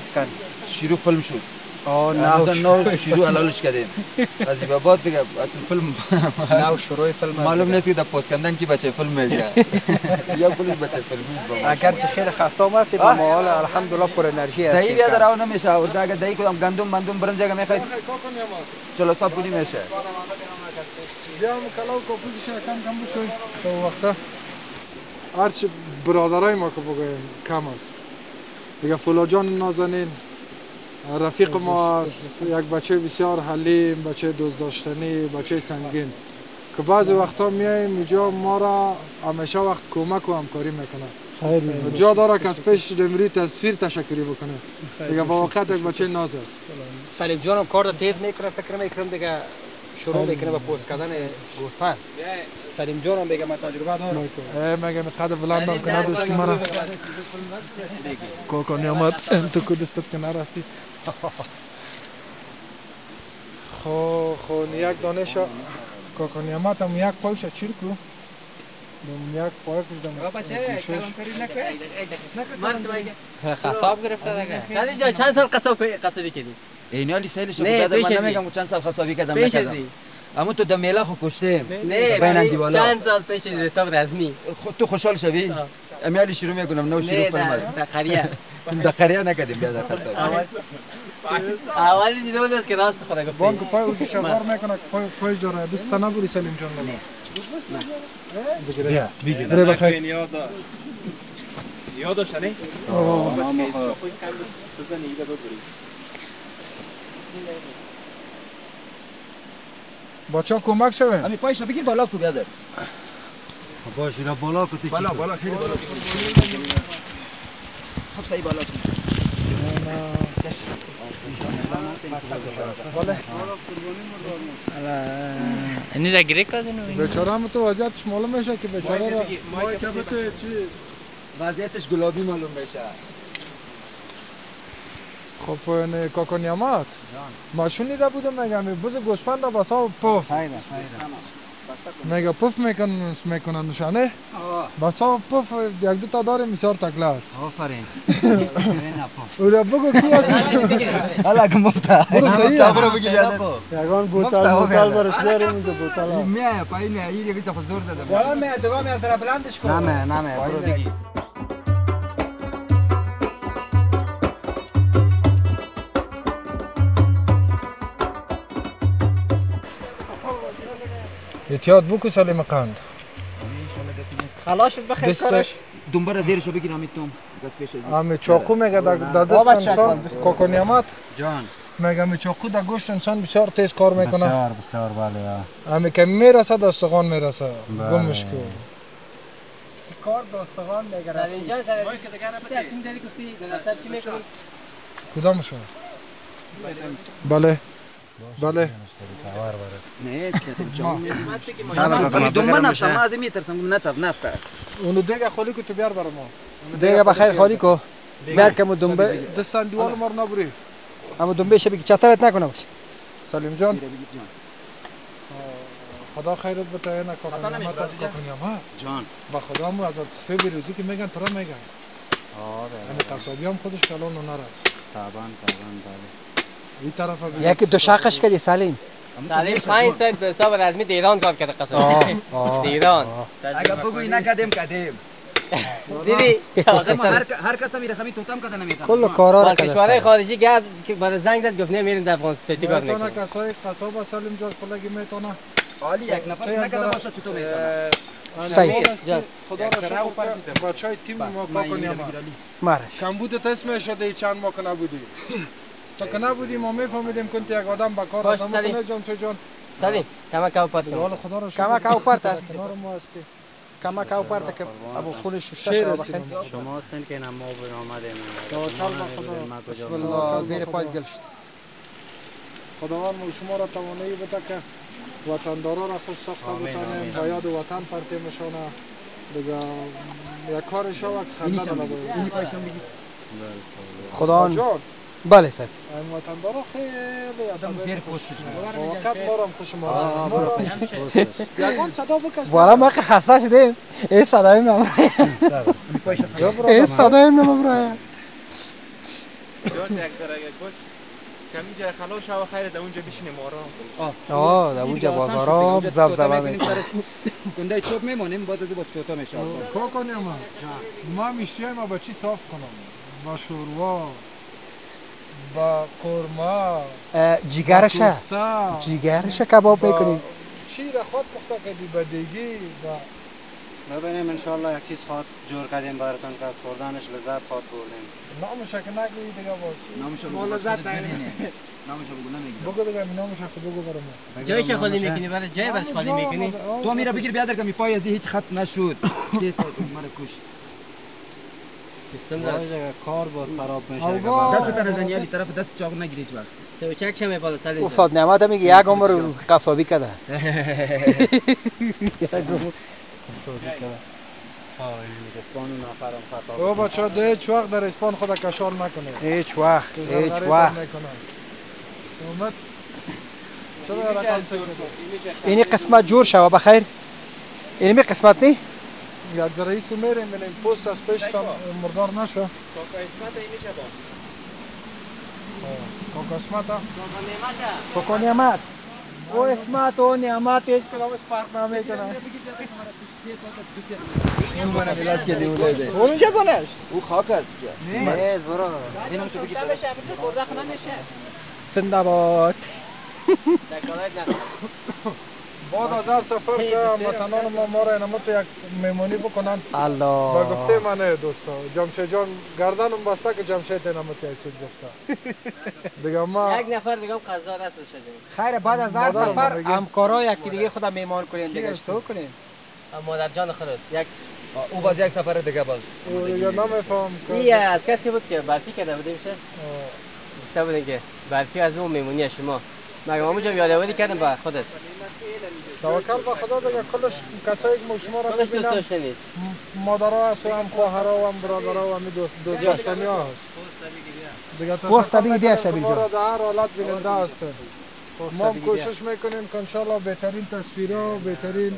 شروع فیلم شد. آه نه نو شروع. علالش کردیم از این بعد دیگه اصل فیلم نو شروع فیلم معلوم نیست که در پست کندن کی بچه فیلم میشه یا پلیس بچه فیلم اگر چه خیلی خسته هم هستید اما حالا الحمدلله پر انرژی هستید. دایی بیاد راو نمیشه اور اگه دایی کدام گندم مندم برنج اگه می‌خواید چلو صاحب پولی میشه. بیا کلاو کو پوزیشن کم کم بشوی. تو وقتا. هرچی برادرای ما که بگویم کم است دیگه فولا جان نازنین. رفیق ما یک بچه بسیار حلیم بچه دوست داشتنی بچه سنگین. که بعضی وقتا میایم اینجا ما را همیشه وقت کمک و همکاری می‌کنه. جا داره که از پیش دمری تصویر تشکری بکنه. دیگه با واقعیت یک بچه ناز است. سلیم جانم کار تیز می‌کنه فکر می‌کنم دیگه شروع می‌کنه به پست کردن گوسفند سلیم جانم بگم من تجربه دارم. میگم قد بلندم که نداشت که مرا کوکو نعمت تو کدستت که نرسید؟ خو خو یک دانش کوکو نعمت هم یک پایش چیر کو؟ دم یک پای کش دم. بچه قصاب گرفته دیگه سلی جان چند سال قصاب قصابی کردی؟ اینی حالی سیلش بود من نمیگم چند سال قصابی کردم نکردم. اما تو دمیلا خو کشته. نه بین چند سال پیش از حساب رسمی خود تو خوشحال شوی؟ امیالی شروع می‌کنم نو شروع کنم در قریه. در قریه نکردیم بیا قصاب اولی دیده بود که راست خدا گفت بان که پای اوجی شبار می‌کنه پای پایش داره دست نبوری سلیم جان نه بگیره بگیره بخیر یادش نه بچه کمک شوه امی پایش رو بگیر بالا کو بیادر باش اینا بالا کو بالا بالا خیلی بالا خب صحیح بالا کو اینی را گریه کردن بیچاره هم تو وضعیتش معلوم میشه که بیچاره را وضعیتش گلابی معلوم میشه. خب نه کاکا نیامات ماشون دیده بودم میگم بز گوسپند بسا پف. میگه پف می‌کنن می‌کنن نشانه بسا پف یک دو تا داره بسیار تکله است آفرین اولا بگو کی هست حالا که مفته برو صحیح برو بگی یگان بوتل بوتل برش بیاریم اینجا بوتل میه پایین این یکی چه زور زدم بالا می دوام از را بلندش کن نمه نمه برو دیگی احتیاط بکو سلیم قند. خلاص شد بخیر کارش. دنبال زیرش رو بگیر امیتون دست پیش از امی چاقو میگه در دست انسان نیامت جان. میگه امی چاقو در گوشت انسان بسیار تیز کار می‌کنه؟ بسیار بسیار بله. امی که می‌رسه دستغان می‌رسه. گمش کو کار داستان میگه سلیم جان سلیم چی تصمیم داری گفتی؟ نظر چی می‌کنی؟ کدامشون بله. بله. نه که دنبال نفتم از میترسم نتف نفت اونو دیگه خالی که تو بیار برای ما دیگه بخیر خالی کو بیار که دنبه دستان دیوال مار نبری اما دنبه شه بگی چطرت نکنه باش سلیم جان خدا خیرت بده اینا کاکنیامت کاکنیامت جان با خدا مو از سپی بیروزی که میگن ترا میگن آره این قصابی هم خودش کلان و نرد طبعا طبعا بله این طرف یکی دو شاقش کردی سلیم. سلیم پنج سال به حساب رزمی دیران کار کرده قصد آه آه. دیران اگر بگوی نکردیم کردیم دیدی؟ هر هر کس میره خمی توتم کده نمی‌تونه کل کارا را با کشورهای خارجی گرد که بعد زنگ زد گفت نمیریم در افغانستان کار می‌تونه می‌کنیم کسای قصاب سلیم جان کلگی می‌تونه عالی یک نفر نکرده باشه چطور می‌تونه؟ صحیح. جان. خدا را شکر. که بچه های تیم ما کاکنیامت مرش. کمبود اسم شده چند ما که نبودی. تا که نبودی ما میفهمیدیم کنت یک آدم با کار باش، از سلیم. همون جان جان. سلیم کمک او پات حال خدا شکر. کمک او پرته. که کنار ما هستی. کمک او پرده که ابو خون شده هستی. بخیر. شما هستین که ما به آمدیم توکل به خدا. ما بسم الله. زیر پای گل شد. خداوند ما شما را توانایی بده که وطندارا را خوش ساخته بتانیم و یاد وطن پرتیمشانه دیگه یک کار شو که خنده این نداره خدا جان. بله سر. این وطندارا خیلی آدم اصلا زیر پوستش واقعا ما را هم خوش ما یکان صدا بکش. والا ما که خسته شدیم. این صدای من. این صدای من برای اکثر اگه کش. کمی جای خلاص شو خیر در اونجا بشینیم. آرام. آه. در اونجا بازارام زبزبه می‌کنه کنده چوب میمونیم بعد از با توتا میشه. کنیم. ما میشتی ما با چی صاف کنم؟ با شوروا. با قرما جیگرشه. کوفته. جیگرشه کباب با می‌کنیم چی را خود پخته کردی با دیگی با ببینیم انشالله یک چیز خواد جور کردیم براتون که از خوردنش لذت خواد بردیم. نامش که نگویی دیگه باز. نامشو ما بگو لذت نگیریم. نامشو بگو نمیگی بگو دیگه نامش خود بگو برام جایش خالی می‌کنی برای جای برش خالی می‌کنی تو میره بگیر بیادر که می پای از هیچ خط نشد سه ساعت مرا کش. سیستم دست. کار باز خراب میشه. دست تر زنی علی طرف دست چاق نگیری هیچ وقت؟ سوچک شمی بالا سلیم استاد نعمت میگه یک عمر قصابی کرده یک عمر قصابی خطا او بچه ده هیچ وقت در اسپان خود کشال نکنه؟ هیچ وقت هیچ وقت؟ اینی قسمت جور شوه بخیر. اینی قسمت نی؟ یک ذره سو میریم بینیم پست از پیش تا مردار نشه کاکا اسمت این میشه با که قسمت ها کوکو نعمت او اسمت و نعمت هیچ کدامش فرق نمی‌کنه اونجا بنش او خاک است نیست برو اینم تو بگیر زنده باد بعد از هر سفر که هموطنان ما ما را اینمت یک میمونی بکنن الله با گفته منه دوستا جمشید جان گردنم بسته که جمشید اینمت یک چیز گفته دیگه ما یک نفر دیگه قضا رسل شدیم خیر بعد از هر سفر. همکارا یکی دیگه خودم میمان کنین دیگه تو کنین مادر جان خودت یک او باز یک سفر دیگه باز دیگه نمیفهم این که از کسی بود که برفی کرده بودیم شه گفته بودیم که برفی از اون میمونی شما مگه ما جام یادآوری کردیم با خودت توکل به خدا دیگه کلش کسایی که ما شما را نیست. مادرها هست و هم خواهرها و هم برادرها و هم دوست دوست داشتنی ها هست. دیگه تشکر ما را جان. در هر حالت بیننده هستیم ما هم. کوشش می‌کنیم که انشالله بهترین تصویرها بهترین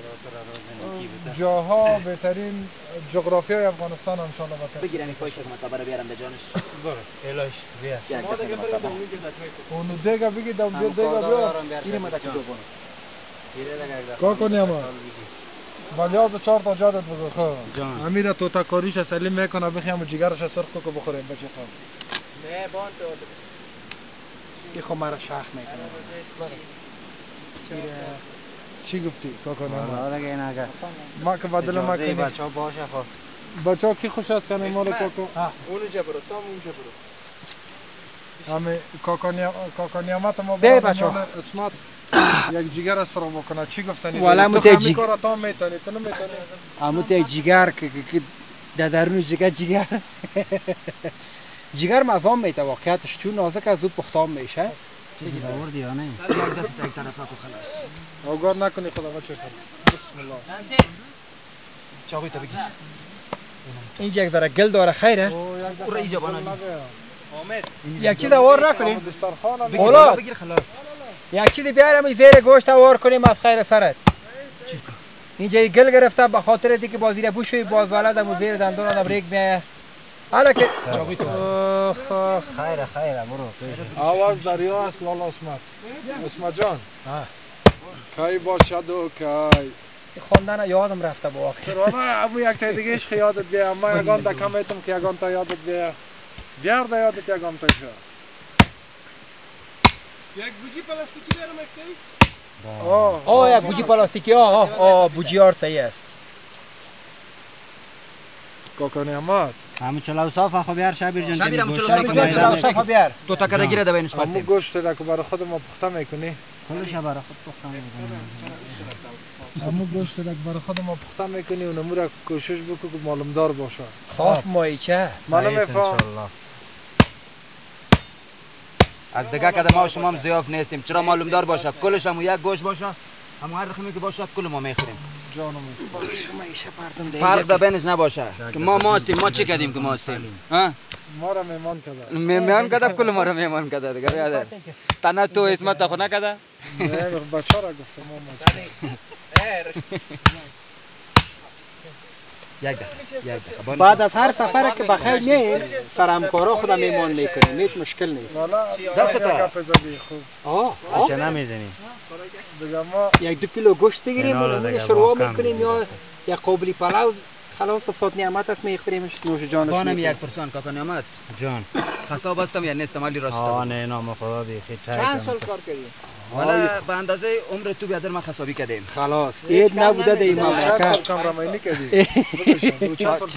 جاها بهترین جغرافی های افغانستان انشالله بترسیم بگیرم این پایش معتبر بیارم به جانش. الهش بیا. یک دست معتبر اونو دیگه بگی دو بیا. دیگه بیا اینه ما دست جو کا کنیم ما بلیاز چهار تا جادت بگو خب جان امیر تو تا کاریش سلیم می‌کنه بخیم جگرش سرخ کو که بخوریم بچه خب نه بان تو این خب مرا شاخ می‌کنه چی گفتی کا کنیم ما که بدل ما کنیم بچه ها باشه خب بچه ها کی خوش است کنیم ما رو اسمت. کاکو اونجا برو تو هم اونجا برو همه کاکا نیامت ما بیا با بچه‌ها. نمیان اسمت یک جگر است رو بکنه. چی گفتنی والا تو. همین کار تا می‌تونی تو نمی‌تونی. همون یک جگر که که- که در درون جگر جگر جگر مزام میته واقعیتش. چون نازک از زود پختام میشه. آوردی یا نه؟ یک دست یک طرف تو خلاص. اوگار نکنی خدا بچه کن بسم الله. چاقوی تو بگیر. اینجا یک ذره گل داره خیره. او رئیس جوان علی. یک چیز دسترخوان هم مولا بگیر خلاص. یک چیزی بیارم زیر گوشت وار کنیم از خیر سرت. اینجا یه گل گرفته به خاطر از که بازی بوشوی باز ولد و زیر دندون آدم ریگ میه. حالا که. خیره خیره برو. پیش. آواز دریا است لال اسمت. اسمت جان. کی باشد و کی؟ این خواندن یادم رفته با آخر. ابو یک تا دیگه ایش یادت بیا اما یگان تا ایتم که یگان تا یادت بیا بیار دا یادت یگان تا شو یک بوجی پلاستیکی دارم یک سایز. آه آه یک بوجی پلاستیکی آه آه آه بوجی آر صحیح است کاکانی اماد همه چلاو صاف خو بیار شبیر جان شبیر هم کنی صاف شفا بیار. دو تا کده گیره دوینش امو پاتیم گوشت را که برای خود ما پخته می‌کنی؟ خلوش برا خود پختم امو گوشت را که برای خود ما پخته می‌کنی و نمو را کوشش بکن که معلومدار باشه. صاف مایچه است من نمیفهم انشالله از دیگه کده ما و شما هم ضیاف نیستیم. چرا معلوم دار باشه؟ کلش هم یک گوش باشه. هم هر رقمی که باشه کل ما می‌خوریم. جانم فرق در بینش نباشه. که ما ما هستیم. ما چی کردیم که ما هستیم؟ ها؟ ما را میمان کرده مهمان کده؟ کل ما رو مهمان کده دیگه. بیادر تنها تو اسمت خو نکده؟ نه بچه را گفتم ما یک دقیقه بعد از هر سفر که بخیر میاییم سر همکارا خودم میمان می‌کنیم هیچ مشکل نیست. دست تا. آه چه ما یک دو کیلو گوشت بگیریم و شروع می‌کنیم یا یک قابلی پلاو خلاص صد نعمت است میخوریمش نوش جانش بانم. یک پرسان کاکا نعمت. جان. خستاب هستم یا نیستم ولی راست آه. نه نام خدا بیخی چند سال کار کردی؟ حالا به اندازه عمر تو بیادر ما خسابی کردیم. خلاص. عید نبوده در این چند سال مملکت سال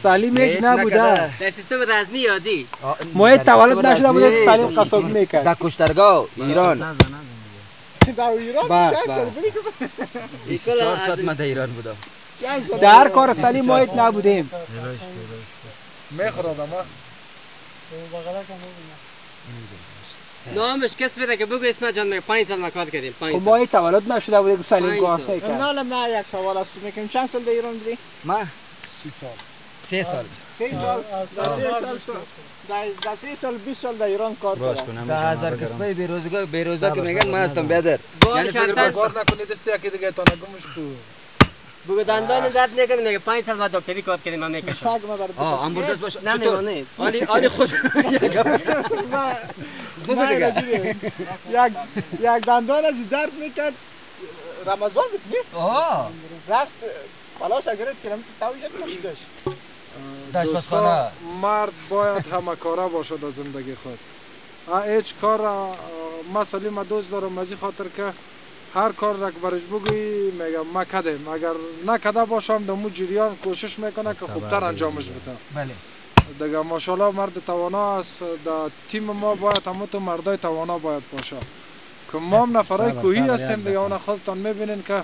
سلیم هیچ نبوده. در سیستم رزمی یادی. ما تولد نشده بوده. سلیم قصابی می‌کرد. در کشترگاه ایران. در ایران؟ بس، چند سال بس. بودی؟ که 24 ساعت من در ایران بودم. سال؟ در کار سلیم ما هیچ نبودیم می‌خورد اما نامش کس بده که بگو اسم جان میگه 5 سال ما کار کردیم؟ 5 خب ما سال هیچ تولد نشده بوده که سلیم کار سال. می‌کرد نه من یک سوال است. می‌کنم چند سال در ایران بودی؟ من سی سال. سه سال. سه سال؟ در سه سال. تو در سال 20 سال در ایران کار باش کردم. کنم. ده هزار کسبه بیروزگار بیروزا که میگن من هستم بیادر. یعنی فکر کار نکنی دستی یکی دیگه تا نگمش کو بگو دندان درد نکنه میگه 5 سال ما دکتری کار کردیم من می‌کشم. ما آه انبوردست باشه نه چطور؟ نه نه. علی علی خود بگو دیگه. یک یک دندان از درد می‌کرد. رمضان بود نه؟ آه رفت خلاص اگر کردم تو تاویج کشیدش بسخانه مرد باید همه کاره باشد در زندگی خود. هیچ کار اه، ما دوست دارم. از خاطر که هر کار را که برش بگویی میگم ما کدیم اگر نکده باشم در مو جریان کوشش می‌کنه که خوبتر انجامش بده. بله. دیگه ماشاءالله مرد توانا است. در تیم ما باید همه تو مردای توانا باید باشه. که ما هم نفرای کوهی هستیم دیگه اون خودتان می‌بینین که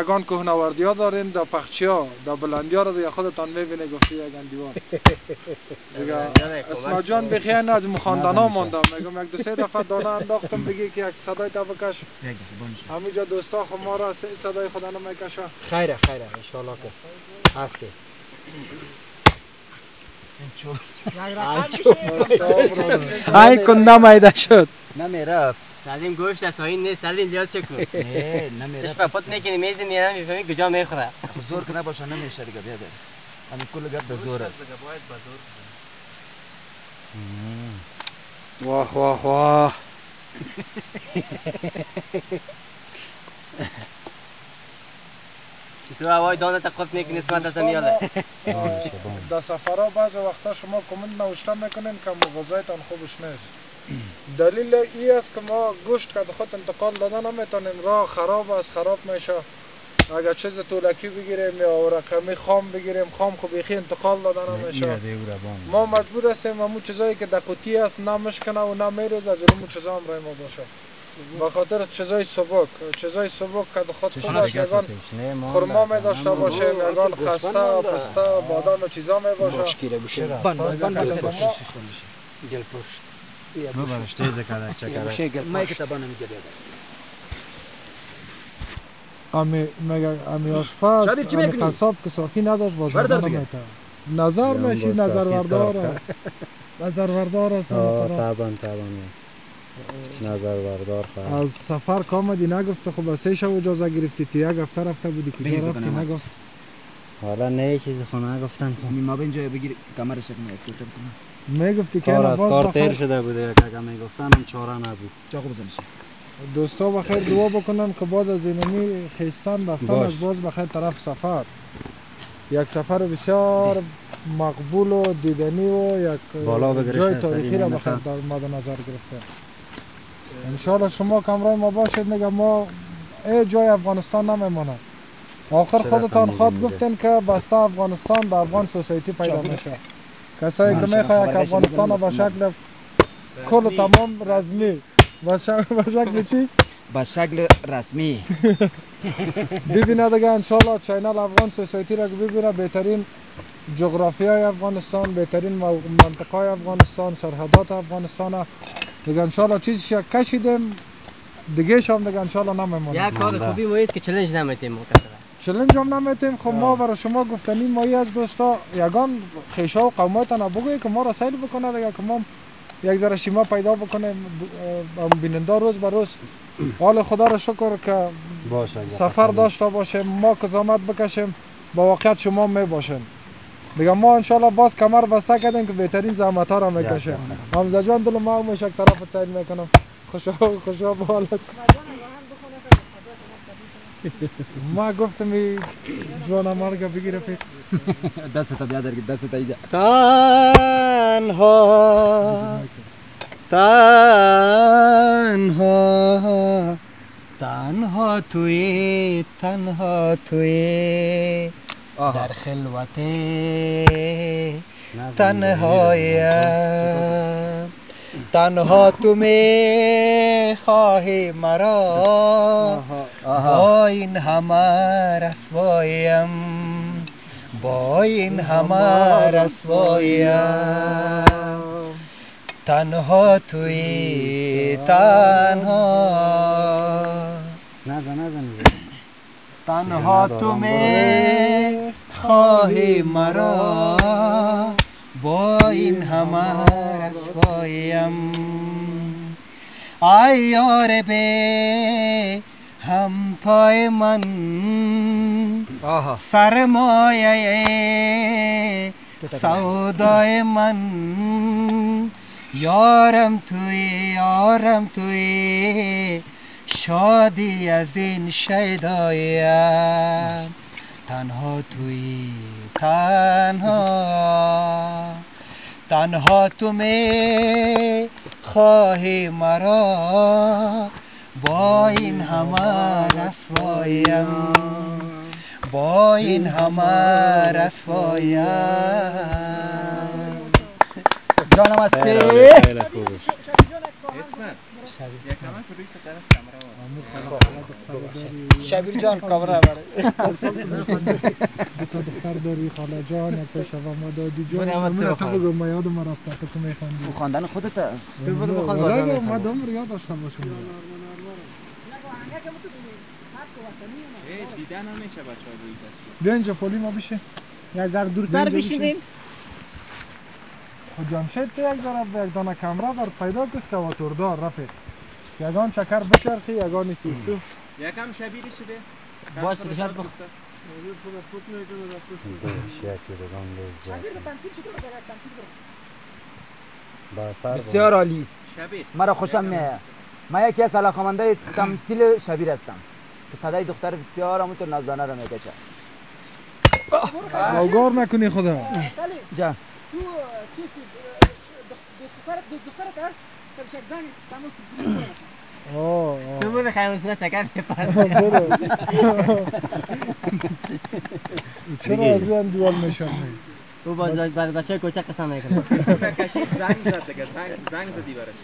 یگان کوهنوردی ها دارین در پخچی ها در بلندی ها رو دیگه خودتان می‌بینه گفتی یگان دیوان دیگه اسما جان بخیر نه از مخاندن ها ماندم میگم یک دو سه دفعه دانه انداختم بگی که یک صدای تا بکش همینجا دوستا خود ما را سه صدای خدا نمی‌کشه. خیره خیره انشالله که هستی. این کنده میده شد نمی‌رفت سلیم گوشت است این نیست سلیم لیاز چکو نه نمی‌رفت چشم پت نکنی میز میرم می‌فهمی کجا می‌خوره زور که نباشه نمیشه دیگه بیادر همین کل گرد در زور است. واه واه واه تو هوای دانه تا قط می‌کنی اسمت از میاله در سفرها بعض وقتا شما کامنت نوشته می‌کنین که مغازایتان خوبش نیست. دلیل ای است که ما گوشت که خود انتقال دادن نمی‌تونیم راه خراب است خراب میشه. اگر چیز طولکی بگیریم یا رقمی خام بگیریم خام خب بیخی انتقال دادن نمیشه. ما مجبور هستیم همون چیزایی که در قوطی است نمشکنه و نمیریز از اون چیزا هم رای ما باشه. به خاطر چیزای سبک. چیزای سبک که خود است یگان خرما می داشته باشه یگان خسته پسته بادام و چیزا می باشه. بان بان بان بان گل پشت. ببرش تیزه کده چکره گوشه گل ما پشت. که تبانه میگه امی مگه امی آشپز امی؟ قصاب که صافی نداشت باز دیگه. نمیتن نظر نشی نظر وردار نظر وردار است. طبعا طبعا. نظر بردار خواهد. از سفر کامدی نگفته خب سه شب اجازه گرفتی تی یک هفته رفته بودی کجا رفتی. نگفت. حالا نه چیزی خونه گفتن ما به اینجا بگیر کمرش کنم می‌گفتی که کار نه از کار تیر بخیر شده بوده یک اگه می‌گفتن هم چاره نبود. چاقو بزنش. دوستا بخیر دعا بکنن که بعد از اینمی خیستان رفتن باش. از باز بخیر طرف سفر. یک سفر بسیار مقبول و دیدنی و یک جای تاریخی را. بخیر در مد نظر گرفته. انشاءالله شما کمرای ما باشید میگم ما ای جای افغانستان نمیمونه. آخر خودتان می‌ده؟ گفتین که بسته افغانستان در افغان سوسایتی پیدا میشه کسایی که یک خبرش افغانستان به. شکل کل تمام رزمی. به شکل چی؟ به شکل رسمی. ببینه دیگه انشالله چینل افغان سوسایتی را که ببینه. بهترین جغرافیای افغانستان بهترین منطقه افغانستان سرحدات افغانستان. دیگه انشالله چیزی یک کشیدیم دیگه هم دیگه انشالله نمیمونه یک کار. خوبی ما است که چالش نمیتیم ما کسی را. چلنج هم نمیتیم خب ما برای شما گفتنی مایی از دوستا یگان خیشا و قومایتان بگوی که ما را سیل بکنه دیگه که ما یک ذره شیما پیدا اه، بیننده روز به روز حال خدا را شکر که باشه سفر. داشته باشیم ما که زحمت بکشیم با واقعیت شما می باشیم دیگه ما انشالله باز کمر بسته کردیم که بهترین زحمت ها را می‌کشیم حمزه جان دل ما هم یک طرف سیل می‌کنم. خوشا خوشا به حالت ما گفتم جوان مرگ بگیره فکر دست تا بیادر که دست تا اینجا. تنها تنها تنها توی تنها توی. در خلوت تنهایم تنها تو می خواهی مرا. با این همه رسوایم با این همه رسوایم تنها توی تنها. نزن نزن. تنها تو می خواهی مرا. با این همه رسوایم ای یار به همتای من سرمایه سودای من. یارم توی یارم توی. شادی از این شیدایم تنها توی تنها. تنها تو می خواهی مرا. با این همه رسوایم. با این همه رسوایم. جانم هستی؟ شبیر جان کامرا بره دو تا دختر داری خاله جان یک تا شبا ما دادی جان من تو تو. بگو ما یادم رفته تو که میخوندی او خواندن خودت است برو بخوان می‌خوام. من دوم یاد داشته باشم. دیدن نمیشه روی دست بیا اینجا پولی ما بشه یک ذره دورتر بشینین خود جمشید تو یک ذره به یک دانه کمره بر پیدا کس که واتوردار رفت یگان چکر بچرخی یگان سیسو یکم شبیه شده باش شاید بخ- با سر بسیار عالی. مرا خوشم میاد. من یکی از علاقمنده تمثیل شبیر هستم. که صدای دختر بسیار همونطور نازدانه رو می‌کشه باوگار نکنی خدا. جا تو چیز دوست پسرت دوست دخترت هست؟ که یک زنگ تماس تو برو خیلی سنا چکر میپرس برو. چرا از این دیوال میشم تو باز بر بچه کوچک قسم می‌کنه کشید زنگ زد دیگه زنگ زنگ زدی برش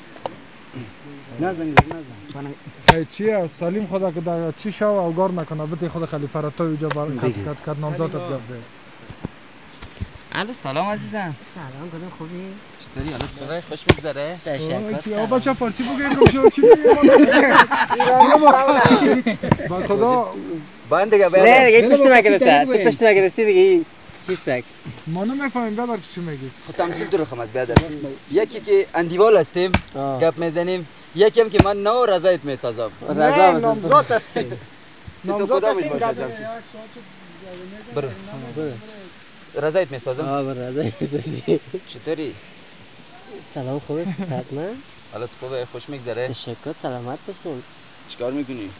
نزن نزن خیلی چیه سلیم خدا که در چی شو اوگار نکنه بتی خود خلیفه را اینجا بر کت کت کت نامزادت الو سلام عزیزم سلام کنم خوبی چطوری حالت بخیر خوش بگذره تشکر. آه بچه پارچی بگیر شو چی بگیر با خدا. باید دیگه نه دیگه. پشت نگرفته تو. پشت نگرفتی دیگه چیستک ما نمی‌فهمیم ببر که چی میگی. خود تمثیل دو رقم است بیادر یکی که اندیوال هستیم. گپ می‌زنیم. یکی هم که من نو رضایت می‌سازم. رضا. نامزاد هستی تو هستی باشه برو. رضایت می‌سازم. آه بر رضا می‌سازی. چطوری؟ سلام خوب است صحت نه حالت خوبه؟ خوش میگذره؟ تشکر سلامت باشین. چیکار می‌کنی؟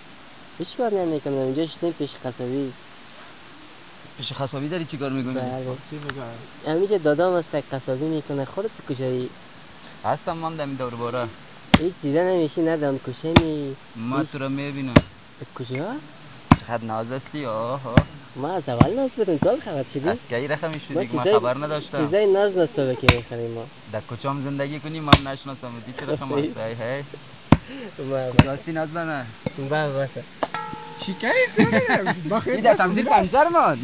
هیچ کار نمی‌کنم اینجا شدیم پیش قصبی پیش خصابی داری چیکار می‌کنی؟ بله. همینجا دادام است قصابی می‌کنه خودت کجایی؟ هستم من دمی دور بارا. هیچ دیده نمیشی ندم کشه می ما تو رو می‌بینم. کجا؟ چقدر ناز هستی؟ آها. ما از اول ناز بدون تو خبر شدی از کی رقمی ما شدی؟ که چیزای- خبر نداشتم. چیزای ناز نستوه که می‌خریم ما. در کجام زندگی کنی من نشناسم. دی چه رقم هست هی هی با راستی نازدانه با بس شکایت ندارم بخیر این تمثیل پنجر من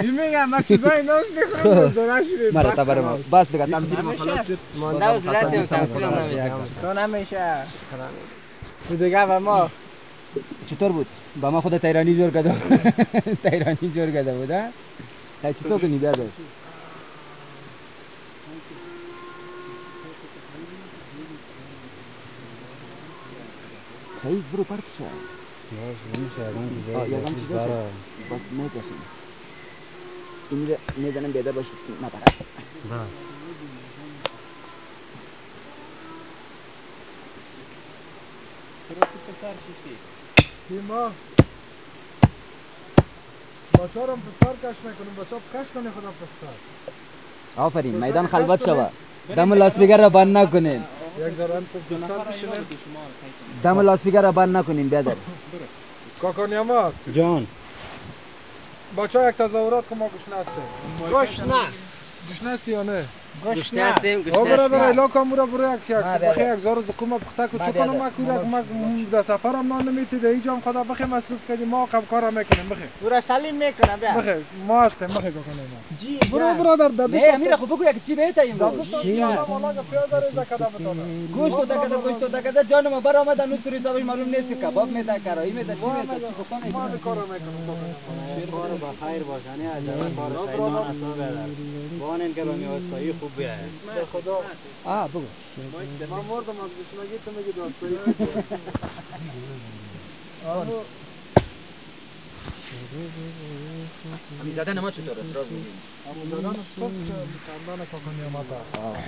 این میگم من چیزای ناز می‌خورم دارم شده مرا تبر ما. بس دیگه تمثیل ما خلاص شد. مانده و زلستیم تمثیل هم نمیشه تو نمیشه. تو دیگه و ما. چطور بود؟ با ما خود تیرانی جور کرده تیرانی جور کرده بود ها؟ تا چطور کنی بیادر خیز برو پرت شد یکم چیز باشه. بس می‌کشیم این رو می‌زنم بیادر باش. نپره ما بچه رو پسر کش می‌کنیم بچه کش کنه خدا پسر آفرین میدان خلوت شوه دم لاسپیکر را بند نکنین. دم لاسپیکر را بند نکنین بیادر. کاکا نیامد جان. بچه یک تظاهرات که ما گشنه هستیم گوش نه. گشنه هستی یا نه؟ گوش هستیم آ گشنه برادر ایلا کامورا برو یک یک زارو زکوم پخته کو چه کنم بیادر. ما ما در سفرم ما نمیتی ده اینجا هم خدا بخی مصروف کردیم. ما کم کارم می‌کنیم. بخی برو سلیم می‌کنم بیا. بخی ما هستیم. بخی کاکا نیامد جی برو برادر در دو ساعت امیر خب بگو یک چی بهت این در دو ساعت که پیاز ریزه کده بتانه گوشت و دکده گوشت و دکده جان ما بر آمد انو سوری سابش معلوم نیست که کباب میده کرایی میده چی میده چی گفتم ما این کارو می‌کنیم کار بخیر باشنی از کار سیدان است برادر بانن که رومی واسطایی خوب بیاید به خدا. آه بگو. من مردم از گشنگی تو میگی دوستایی آمو امی زدن ما چطور است راز میگی آمو زدن که کاکا است.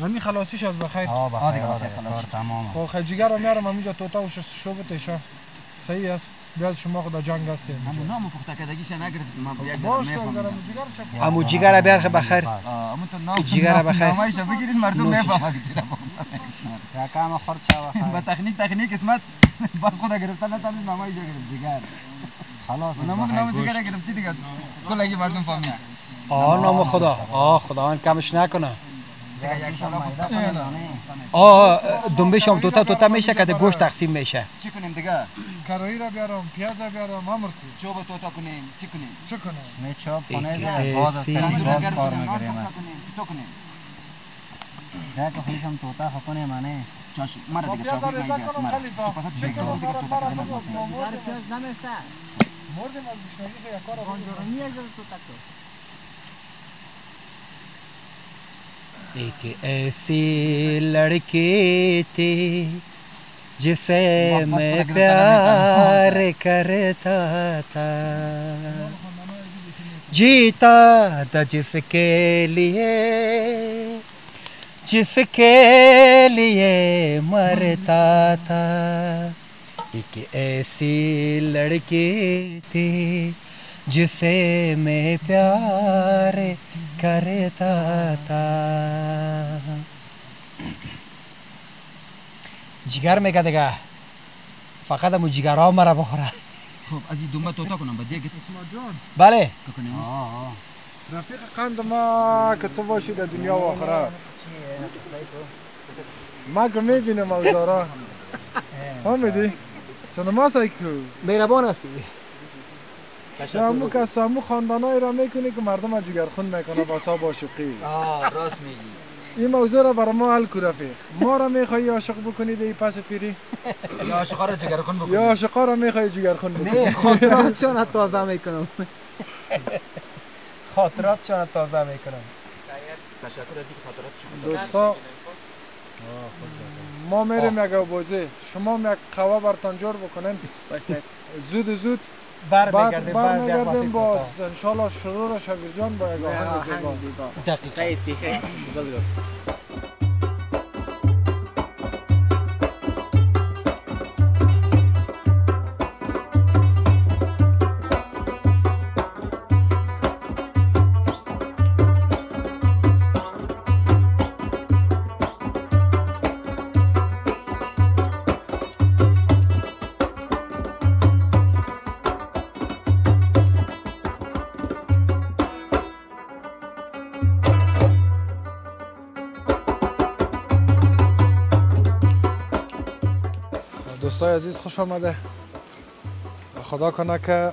همین خلاصیش از بخیر. آه آه دیگه بخیر بخیر، کار تمام. خب خجیگر رو میارم همینجا توتا و شو بتشه صحیح است بیا از شما خدا جنگ هستیم همون نام پخته کدگیش نگرفت ما زرم جگر شد امو جیگر بیار بخیر همون تو نام جیگر نام- بخیر. نامایش بگیرین مردم می‌فهمن که چرا پخته یا کام خورد شو با تکنیک تکنیک اسمت باز خدا گرفتن نتونی نامایش گرفت جگر خلاص نام نام جگر گرفتی دیگه کل اگه مردم فهمید آه نام خدا آه خداوند کمش نکنه آه دنبه شام توتا توتا میشه که ده گوشت تقسیم میشه. چی کنیم دیگه؟ کرایی را بیارم پیاز را بیارم امر کو چوب توتا کنیم چی کنیم؟ چه کنم می چوب زیر باز. کنیم، باز کار نان می‌گیریم پخته کنیم؟ کنیم؟ یا که خیشم توتا خکنه منه. چاش مرا با دیگه چاپ دیگه تو بگو نکنم. مردم پیاز نمیفته مردم از گشنگی که یک کار را بگو. تو. تکو एक ऐसे लड़के थे जिसे मैं प्यार करता था। जीता था जिसके लिए जिसके लिए मरता था। एक ऐसे लड़के थे जिसे मैं प्यार کرتا تھا جگر میگه دیگه فقط همون جگرها مرا بخوره خب از این دنبه توتا کنم بعد دیگه بله کنیم رفیق قند ما که تو باشی در دنیا و آخرت ما که می‌بینم اوزارا فهمیدی؟ سنما سایکو مهربان هستی سامو که سامو خاندانایی را می‌کنی که مردم از جگرخون می‌کنه با سا عاشقی آه راست میگی. این موضوع را برای ما حل کو رفیق. ما را میخوایی عاشق بکنی دی پس پیری؟ یا عاشقا را جگر کن بکن یا عاشقا را میخوایی جگرخون بکنی. نه خاطرات چون تازه می‌کنم. خاطراتشان تازه می‌کنن تشکر از اینکه خاطرات شما دوستا ما میریم یک بازی شما یک قهوه برتان جور بکنین زود زود. بر میگردیم بر میگردیم باز. انشالله شروع را شاگردان با یک آهنگ زیبا دقیقه است که خیلی دوستای عزیز خوش آمده. خدا کنه که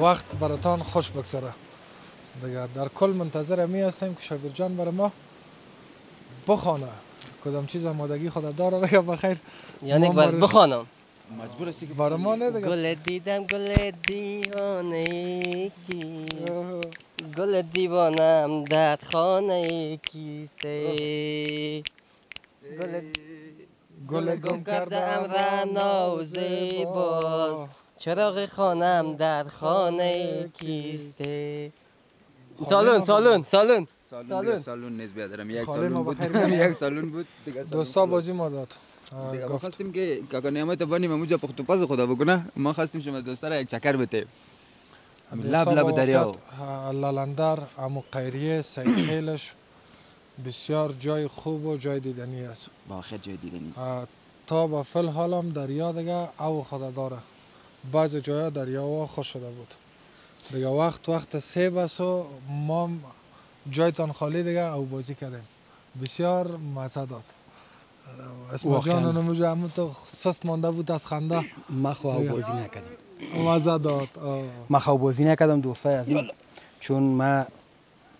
وقت براتان خوش بگذره. دیگه در کل منتظر می هستیم که شبیر جان برای ما بخوانه. کدام چیز آمادگی خدا داره؟ دیگه بخیر. یعنی باید بخوانم. مجبور هستی که برای ما نه دیگه. گل دیدم گل دیوانه کیست گل دیوانم در خانه کیسته گل گل گم کرده ام رنا و زیباست چراغ خانم در خانه کیسته. سالون سالون سالون سالون سالون. نیست بیادرم یک سالون بود. یک سالون بود دوستا. بازی ما داد. ما خواستیم که کاکا نعمت بانی موجا پخت و پز خدا بکنه. ما خواستیم شما دوستا را یک چکر بده. لب لب دریا. آه، لالندر امو قیریه سید خیلش بسیار جای خوب و جای دیدنی است. با آخر جای دیگه نیست. آه، تا به فل حالم دریا دیگه او خدا داره. بعض جایا دریا ها خوش شده بود. دیگه وقت وقت سیب است و ما جایتان خالی دیگه او بازی کردیم. بسیار مزه داد. اسم. جان نموجه همون تو سست مانده بود از خنده. ما خواه بازی نکردم مزه داد. ما خواه بازی نکردم دوستای عزیز. چون ما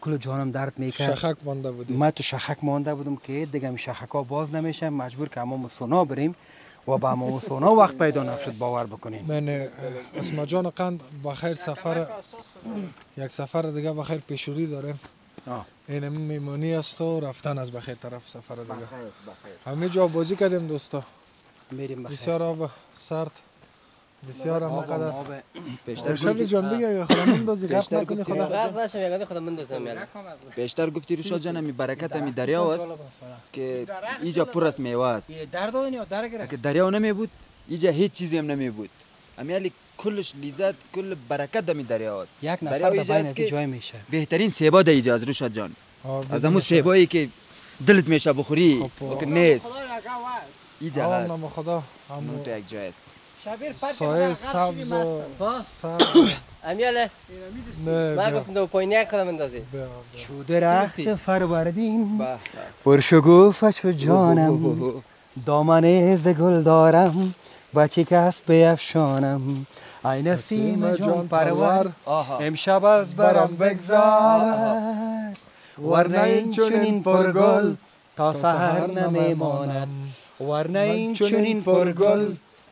کل جانم درد می‌کرد. شخک مانده بودیم ما تو شخک مانده بودم که دیگه می شخک ها باز نمیشه مجبور که امام سونا بریم و با امام سونا وقت پیدا نشد باور بکنین من اسم جان قند بخیر سفر یک سفر دیگه بخیر پیشوری داریم. آه. این همین میمانی است و رفتن از بخیر طرف سفر دیگه. همه جا بازی کردیم دوستا. میریم بخیر. بسیار آب سرد. بسیار هم قدر. پیشتر شب گفتی جان بگه خدا مندازی غرق بیشتر نکنی گفتی خدا غرق نشم یگانه خودم بندازم یعنی. بیشتر گفتی رشاد جان می برکت می دریا است که اینجا پر از میوه است درد دادن یا درد گرفت. اگه دریا نمی بود اینجا هیچ چیزی هم نمی بود. امیالی کلش لیزت کل برکت دمی دریا است یک نفر در بین است از جای میشه. بهترین سیبا ده اینجا از رشاد جان از همون. سیبایی که دلت میشه بخوری خب، که نیست. اینجا هست. خدا تو یک جای است سایه سبز و سرد امیاله نه من بیا گفتم دو خودم بندازی بیا بیا. چو درخت فروردین پرشگوفش و جانم دامن ز گل دارم و چه کس بیفشانم ای نسیم جان پرور امشب از برم بگذار ورنه این چنین پرگل تا سحر نمیماند ورنه این چنین پرگل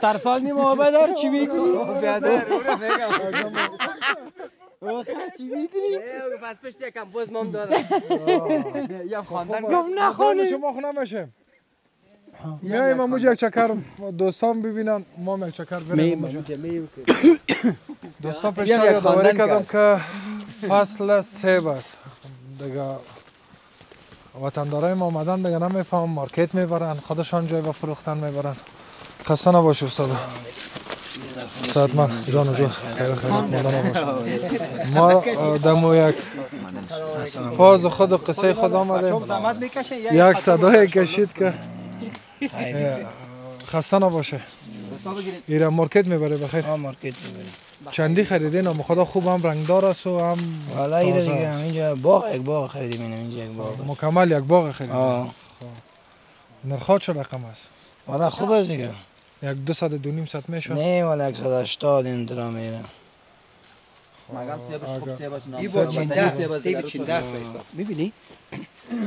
طرفان نیم آبه دار چی می‌کنی؟ بیادر اونه میگم. آخر چی می‌گیری؟ پس پشت یکم بز مام یه شما خونه میایم ما یک چکر دوستان ببینن ما یک چکر بریم دوستان پیشنهاد دوباره که فصل سیب است دیگه وطندارای ما آمدن دیگه نمیفهم مارکت می‌برن خودشان جای به فروختن می‌برن. خسته نباش استاد. ساعت من جان و خیر ماندن باش ما دمو یک. فاز خود و قصه خود زحمت می‌کشه یک صدای کشید که. خسته نباشه ایرا مارکت می‌بره بخیر. آه مارکت می‌بریم چندی خریدین؟ اما خدا خوب هم رنگدار است و هم حالا ایره تازه دیگه است. اینجا باغ یک باغ خریدیم اینم اینجا یک باغ. مکمل یک باغ خریدین آه. نرخات چه رقم است؟ حالا خوب است دیگه. یک دو صد دو نیم ست میشه. نه والا 180 این درا میره ای با چنده سیب چنده است می‌بینی؟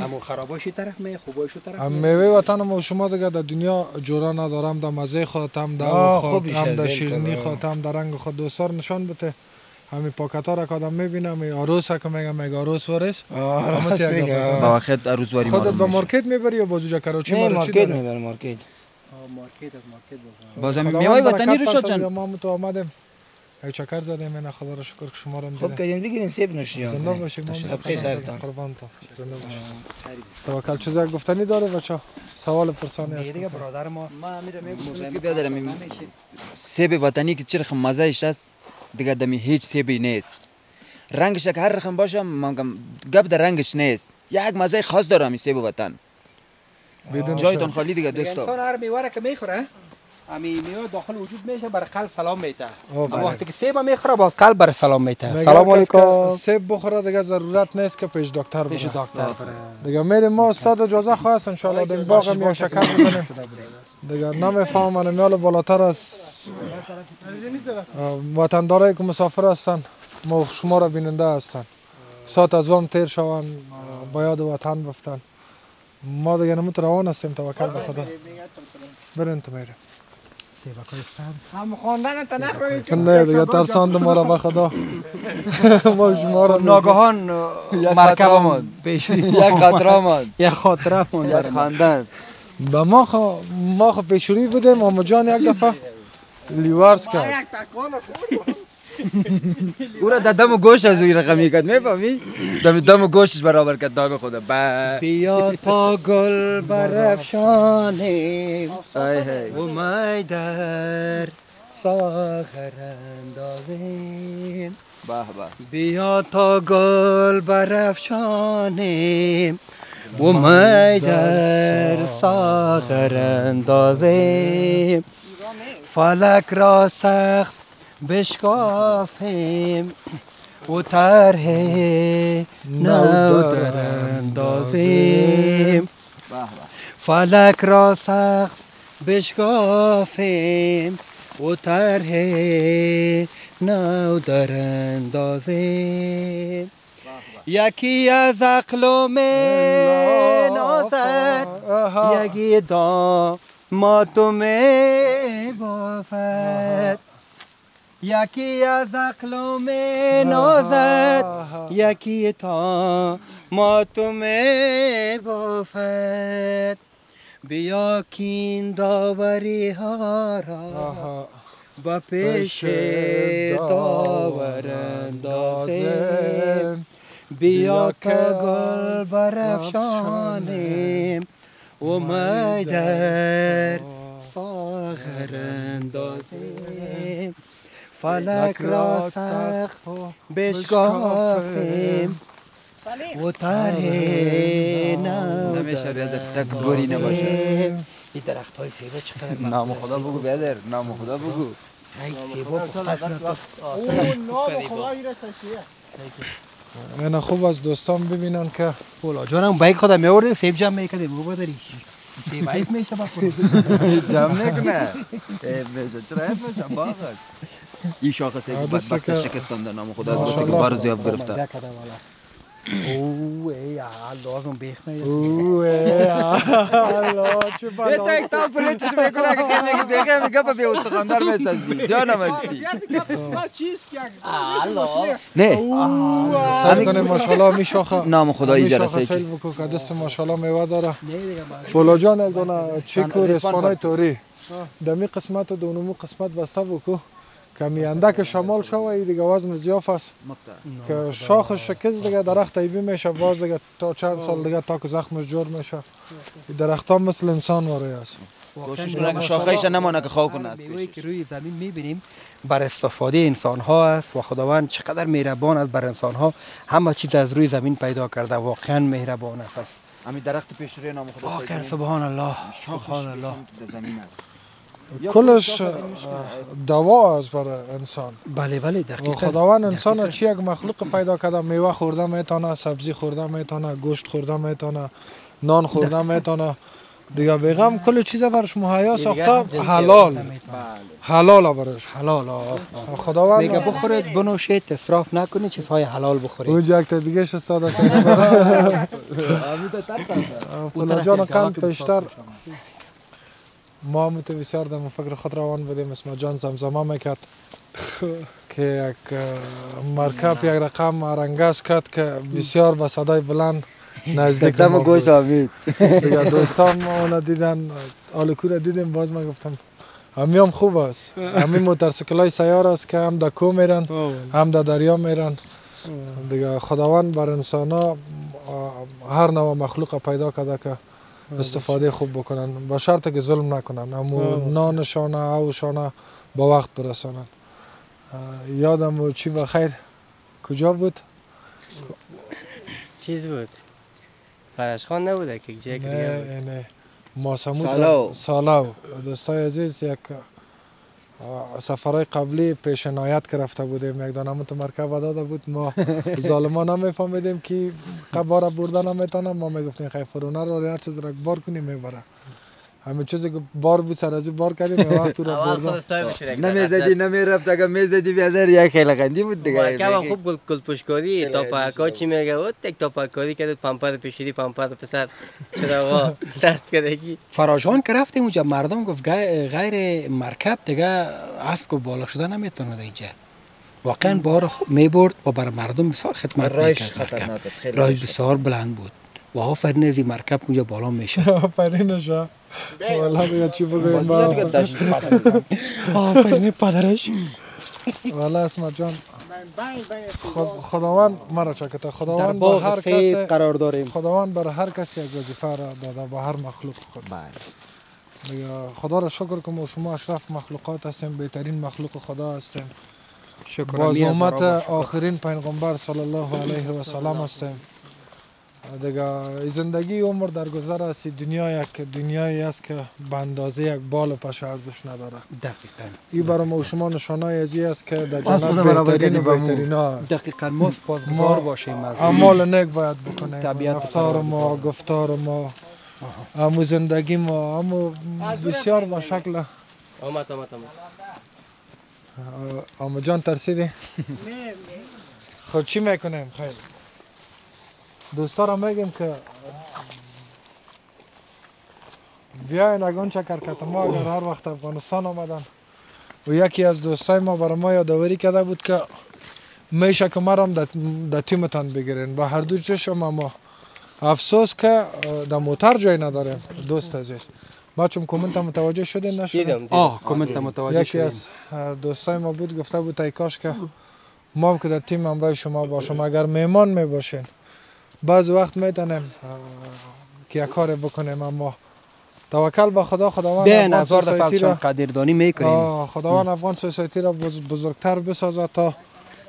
اما خراباشی طرف می خوباشو طرف هم می میوه وطن ما شما دیگه در دنیا جورا ندارم در مزه خود هم در خود هم در شیرینی. خود هم در رنگ خود دوستار نشان بده همین پاکت ها را که آدم می‌بینه همین عروس ها که میگه میگه بزن. آه. با وقت عروسواری خودت معلوم به میشه. مارکت می‌بری یا بازوجا کراچی نه مارکت داره؟ می‌بره مارکت مارکت از مارکت بزن باز هم خداوند میوه وطنی رو شد بیا، ما تو آمدیم یک چکر زدیم این خدا را شکر که شما را خب دیدیم کردین بگیرین سیب نوشیان زنده کنین. باشی ما سرتان قربان تو زنده باشی توکل چیز گفتنی داره بچه سوال پرسانی هست دیگه برادر ما که بیادرم سیب وطنی که چه رقم مزهش است دیگه دمی هیچ سیبی نیست رنگش که هر رقم باشه من میگم گپ در رنگش نیست یک مزه خاص داره این سیب وطن بدون جایتون خالی دیگه دوستا انسان هر میوه را که می‌خوره امی میوه داخل وجود میشه برای قلب سلام میته. اما وقتی که سیب می‌خوره باز قلب برای سلام میته سلام علیکم. سیب بخوره دیگه ضرورت نیست که پیش دکتر پیش بره. دکتر بره. دیگه میریم ما استاد اجازه خواست ان شاء الله دیم باغ هم یک چکر بزنیم دیگه نمیفهم من میال بالاتر از وطندارایی که مسافر هستن ما شما را بیننده هستن. ساعت از وام تیر شون با یاد وطن بفتن ما دیگه نمت روان هستیم توکل به خدا. برین تو میریم سیبکای سر هم خواندن تا نخوری که نه دیگه ترساند ما را به خدا. ما شما را ناگهان مرکب پیش یک خاطره ماند یک خاطره مون یک خواندن به ما خو ما خو پیشوری بودیم اما جان یک دفعه لیوارس کرد. او را در دم گوش از اوی رقمی کرد می‌فهمی؟ دم دم گوشش برابر کرد داغ خدا با بیا تا گل برافشانیم های و در ساغر اندازیم بیا تا گل برافشانیم و می در ساغر اندازیم فلک را سخت بشکافیم و طرح نو در اندازیم فلک را سخت بشکافیم و طرح نو در اندازیم یکی از اقلوم نازد یکی دام ما تو می بافد یکی از اقلوم نازد یکی تا ما تو می بافد بیا کین داوری ها را با پیش داور اندازیم بیا که گل برافشانیم. و می در ساغر اندازیم فلک را سخت بشکافیم. و تره نو نمیشه بیادر تک گوری نباشه. این درخت های سیبه چقدر نام خدا بگو بیادر نام خدا بگو. ای شده اون نام خدا ایره چیه؟ اینا خوب از دوستان ببینن که پولا. جانم بایک خودم میوردیم سیب جمع می‌کردیم. بابا داری. با جمع نکنه عیب میشه چرا عیب میشه باغ است این شاخص یک بدبخت که- شکستانده نام خدا از که. بار زیاب گرفته اوه ای لازم بیخ میاد اوه الله چه یه بلا تا یک تا پلیتش می‌کنه که میگه بیگه میگه با بیا استخاندار می‌سازی جانم هستی بیا دیگه بسمار چیز که میشه نه سر کنه ماشاءالله می شاخه نام خدا می ایجا شاخه رسه سیل بکو که دست ماشاءالله میوه داره فولا جان یک دونه چیکو رسپانای توری دمی قسمت و دونمو قسمت بسته بکو که می اندک شمال شوه ای دیگه وزن زیاف است. که شاخ شکست دیگه درخت ایبی میشه باز دیگه تا چند سال دیگه تا که زخمش جور میشه. این درخت ها مثل انسان واره است. کوشش کنه که شاخهش نمانه که خواه کنه که روی زمین می‌بینیم بر استفاده انسان ها است و خداوند چقدر مهربان است بر انسان ها همه چیز از روی زمین پیدا کرده واقعا مهربان است. همین درخت پیش روی نام خدا. سبحان الله شاخش سبحان الله. زمین است کلش دوا است برای انسان. بله بله دقیقا. خداوند انسان چی یک مخلوق پیدا کرده؟ میوه خورده می‌تونه سبزی خورده می‌تونه گوشت خورده می‌تونه نان خورده می‌تونه دیگه. بیغم کل چیز برش مهیا ساخته حلال. حلال برش حلال. خداوند میگه بخورید بنوشید اسراف نکنید چیزهای حلال بخورید. اونجا یک تا دیگه استاد فلا جان کند پیشتر ما مت بسیار در فکر خود روان بودیم اسم جان زمزمه می‌کرد که یک مرکب یک رقم رنگاز کرد که بسیار به صدای بلند نزدیک ما بود. آمید. دیگه دوستان ما دیدن آلوکو را دیدیم باز من گفتم همی هم خوب است. همین موترسیکل های سیار است که هم در کو میرن هم در دریا میرن. دیگه خداوند بر انسان ها هر نوع مخلوق پیدا کرده که استفاده خوب بکنن. با شرط که ظلم نکنن. امو نانشانه اوشانه با وقت برسانن. یادم بود چی بخیر کجا بود؟ چیز بود؟ فرش خان نبوده که جای دیگه بود. نه. نه ماسمود سالاو. سالاو. دوستای عزیز یک سفرهای قبلی پیش عنایت که رفته بودیم یک دانه تو مرکب داده بود ما ظالما نمیفهمیدیم که قبار برده نمی‌تونه ما می‌گفتیم خیلی فرونه رو هر چیز را بار کنیم می‌بره. همه چیزی که بار بود سر از بار کردیم یه وقت تو را را نمی‌زدی نمی‌رفت اگه می‌زدی بیادر یک خیلی قندی بود دیگه. مرکب خوب گل گل پشکاری تاپاکا چی میگه او تک تاپاکاری کرد پمپر پیشیری پمپر پسر. چرا آقا؟ دست کردگی فراجان که رفتیم اونجا مردم گفت غی- غیر مرکب دیگه اسب و بالا شده نمی‌تونه اینجا واقعا بار خوب می‌برد و برای مردم بسیار خدمت می‌کرد. مرکب. رایش بسیار بلند بود. و آفرین از این مرکب اونجا بالا میشه آفرینش والا دیگه چی بگویم آفرین پدرش والا اسمت جان خد- خداوند مرا چکته در خداوند باغ هر سید کس قرار داریم خداوند بر هر کسی یک وظیفه را داده با هر مخلوق خود خدا را شکر که ما شما اشرف مخلوقات هستیم بهترین مخلوق خدا هستیم شکر باز آخرین پیغمبر صلی الله علیه و سلام هستیم دیگه زندگی عمر در گذر است. دنیا یک دنیایی است که به اندازه یک بال و پشه ارزش نداره. دقیقا. این برای ما و شما نشانه از این است که در جنت بهترین و. بهترین ها است. دقیقا ما سپاسگزار باشیم از اعمال نیک باید بکنیم. طبیعت رفتار ما گفتار ما امو زندگی ما امو بسیار با شکل آمد آمد آمد. آمو جان ترسیدی؟ خب چی می‌کنیم؟ خیلی دوستا را میگیم که بیاین اگه چکر کت ما اگر هر وقت افغانستان آمدن. و یکی از دوستای ما برای ما یادآوری کرده بود که میشه که مرام در- در تیمتان بگیرین. با هر دو چشم ما افسوس که در موتر جای نداریم دوست عزیز. ما چون کامنت متوجه دیدم دیدم. آه کامنت متوجه یکی از دوستای ما بود گفته بود ای کاش که ما هم که در تیم همراه شما باشم اگر مهمان می باشین بعض وقت می‌تونیم که یک کار بکنیم اما توکل به خدا خداوند افغان سوسایتی را قدردانی می‌کنیم. خداوند افغان سوسایتی را بز- بزرگتر بسازد تا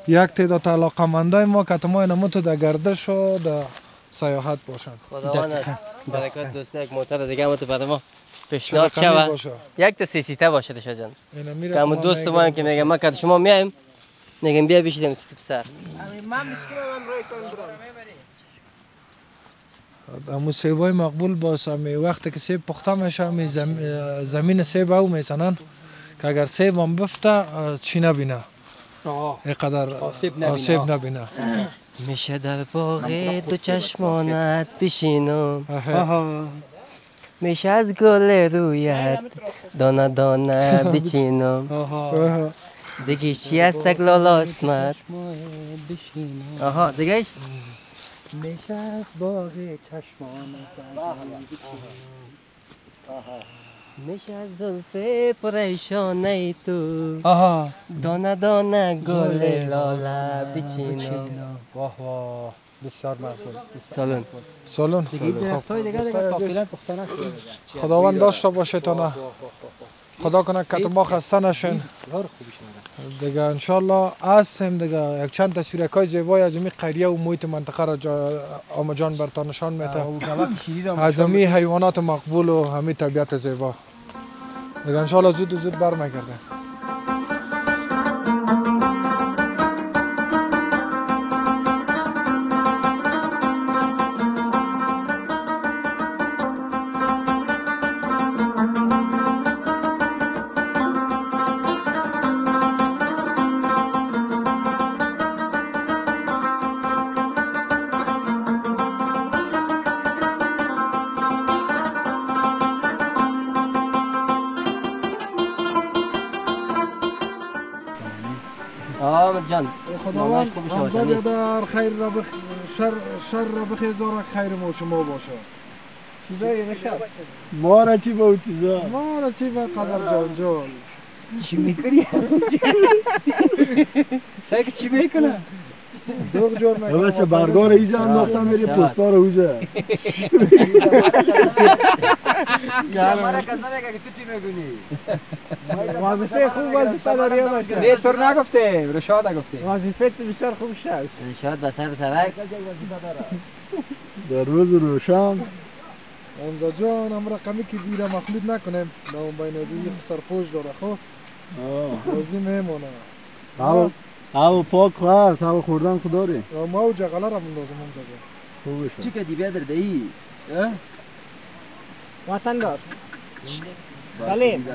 یک تعداد علاقمندای ما که ما اینمو تو در گردش و در سیاحت باشند. خداوند از برکت دوست یک موتر دیگه هم تو برای ما پیشنهاد شوه. یک تا سی سیته باشه دشا جان. اینا میره که همون ما دوست. ما هم که میگه ما که شما میایم میگم بیا بشیدیم ست پسر. امو سیبای مقبول باشه می وقتی که سیب پخته میشه می زم... زمین سیب او می‌زنن که اگر سیب هم بفته چی نبینه اینقدر آسیب نبینه. میشه در باغ دو چشمانت بشینم آها میشه از گل رویت دانه دانه بچینم آها دیگه چی هست یک لالا اسمت آها دیگه میشه از باغ چشمان میشه از زلف پریشانه تو. آها. دانه دانه گل لالا بچینم واه واه. بسیار مقبول سالون سالون خداوند داشته باشه تا نه. خدا کنه که ما خسته نشین. دیگه انشالله هستیم دیگه. یک چند تصویر های زیبای از این قریه و محیط منطقه را جا آما جان برتان نشان هم از همین حیوانات مقبول و همین طبیعت زیبا. دیگه انشالله زود و زود برمیگرده خداوند شد در خیر را بخ... شر, شر را بخیزارک خیر ما شما باشه چیزایی نشد. ما را چی با اون چیزا؟ ما را چی به قدر جان جان. چی می‌کنی؟ سعی چی می‌کنه؟ دوغ جور می‌کنه بچه برگار ایجا انداختم میری پستار اوجا وظیفه خوب وظیفه داری باشه. نه تو نگفته رشاد گفته وظیفه تو بسیار خوب شد. شاید به سر سرک در روز روشن. اونجا جان هم رقمی که دیره مخلوط نکنیم به اون بین از یک سرپوش داره خب؟ بازی میمونه. هوا هوا پاک هست هوا خوردن ری و ما و جغله را بندازم اونجا جان خوبش چی که دی بیادر دهی؟ وطن دار سلیم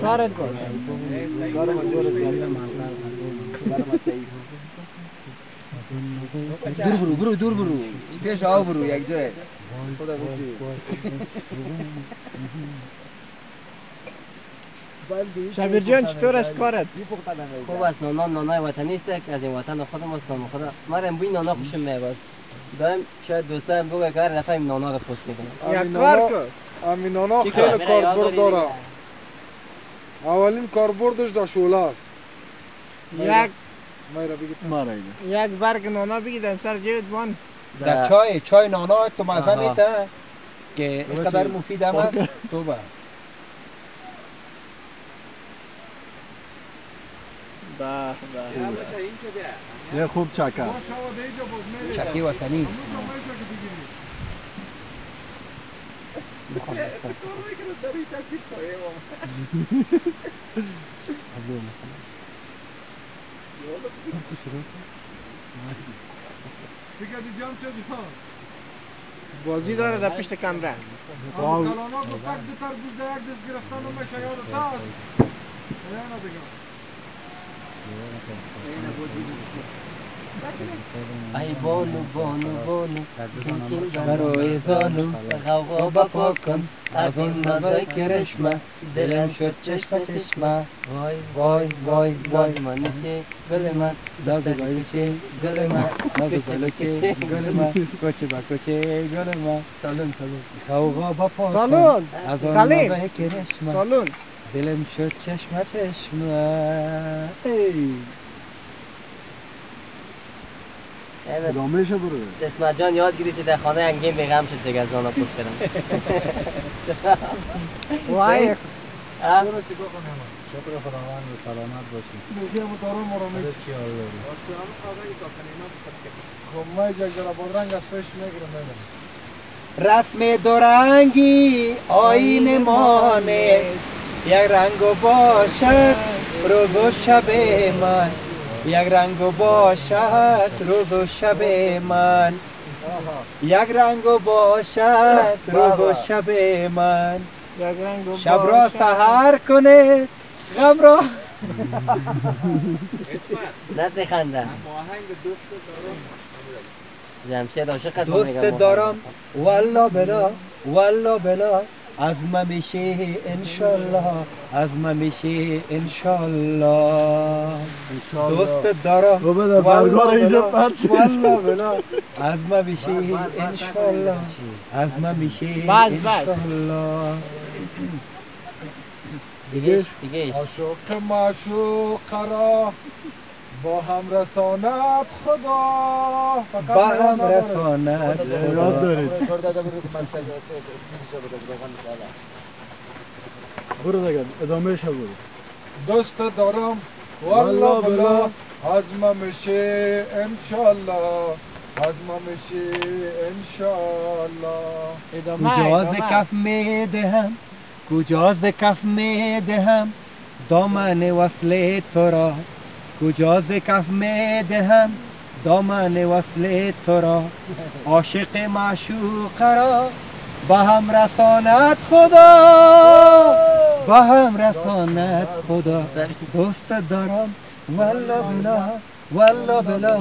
کارت باش دور برو برو دور برو پیش آو برو یک جای خدا شبیر جان چطور است کارت خوب است نانا نانای وطنی است که از این وطن خودم است نام خدا من بوی نانا خوشم میاد دائم شاید دوستان بگه که هر دفعه این نانا رو پست می‌کنم یک کار کن امینانا چی خیلی کاربرد داره اولین کاربردش در شوله است یک یک برگ نانا بگیدم سر جیبت بان در چای چای نانا تو مزه. میته که اینقدر مفید هم است تو با به به یه خوب چکر. چکی وطنی. بازی داره در پشت کمره. از کلانا گفتک دو تربوز در یک دست گرفتن نمیشه یادت است یا نه دیگه ای بانو بانو بانو بنشین برای زانو غوغا بپا کن از این نازای کرشمه دلم شد چشمه چشمه وای وای وای وای من چه گل من داد چه گل من کوچه کوچه گل من کوچه با کوچه گل ما سالون سالون خوغا با پا سالون از آن سلیم نوه کرشمه سالون دلم شد چشمه چشمه ای ادامه شو برو. اسمت جان یاد گیری که در خانه انگین بغم شد دیگه از نانا پست کردم. وای. اه؟ شکر خداوند و سلامت باشی. میگه مدارم آرامیس چی حال داری؟ ما یک جرا بادرنگ از پیش می‌گیرم رسم دورنگی آین ما نیست. یک رنگ باشد روز و شب من یک رنگ و باشد روز و شب من. یک رنگ باشد روز و شب من. شب را. سهر کنه غم را. نه است دوست دارم. والا بلا والا بلا. از ما میشه انشالله از ما میشه انشالله. دوست دارم. بابا در برگار اینجا بلا. از ما میشه انشالله. از ما میشه. انشالله. دیگه دیگه عاشق معشوق را با هم رساند خدا. با هم. رساند. یاد دارید. برو دیگه ادامه شو برو. دوست دارم. والا بلا ما میشه انشالله. از ما میشه انشالله. کجا ز کف می دهم؟ کجا ز کف می دهم؟ دامن وصل تو را. کجا ز کف می دهم؟ دامن وصل تو را. عاشق معشوق را به هم رساند خدا. به هم رساند خدا. دوست دارم. والله بلا والله بلا.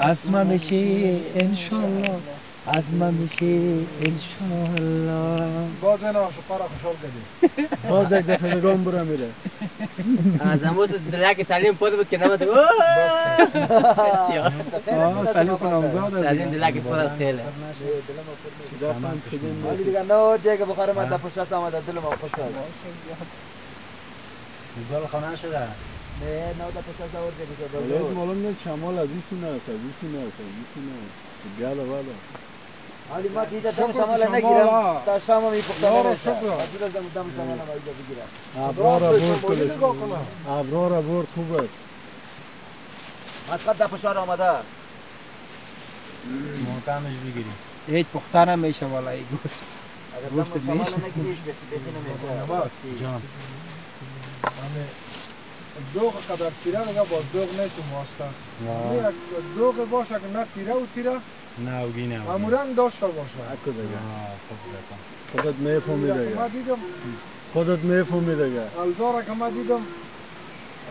از میشه انشالله. از ما میشه انشالله باز این عاشقا را خوشحال کردی. باز یک دفعه نگام برم میره. از امروز دلک سلیم پود بود که نمت سلیم کنم سلیم دلک پود از خیلی ولی دیگه نه دیگه بخاره من در پشت آمده دل ما خوش شد گل خانه شده. نه نه در پشت ولی دیگه معلوم نیست شمال از این سونه است از این سونه است از این سونه است بیالا بالا ولی ما دیده دم شمال، نگیرم. تا شام یارو نمیشه شکر. از دم دم شمال ما اینجا بگیرم ابرار برد کلش. ابرار برد خوب است از قد در پشار آمده محکمش بگیری هیچ پخته نمیشه والا این گوشت اگر گوشت میشه. جان دوغ قدر تیره دیگه با دوغ نیست واسطه است آه. یک دوغ باشه که نه تیره و تیره نه اوگی نه اوگی. معمولا داشته باشه. اکو دیگه آه، خوب بکن. خودت می‌فهمی دیگه. ما دیدم. خودت می‌فهمی دیگه. الزارا که ما دیدم.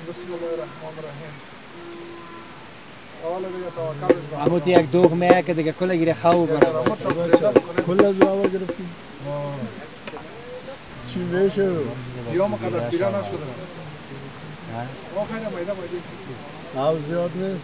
بسم الله الرحمن الرحیم دیگه اما تو یک دوغ میه که دیگه کل گیره خواب بره کل از اول گرفتیم چی میشه؟ یا ما قدر تیره نشده ما خیلی میده میده او زیاد نیست.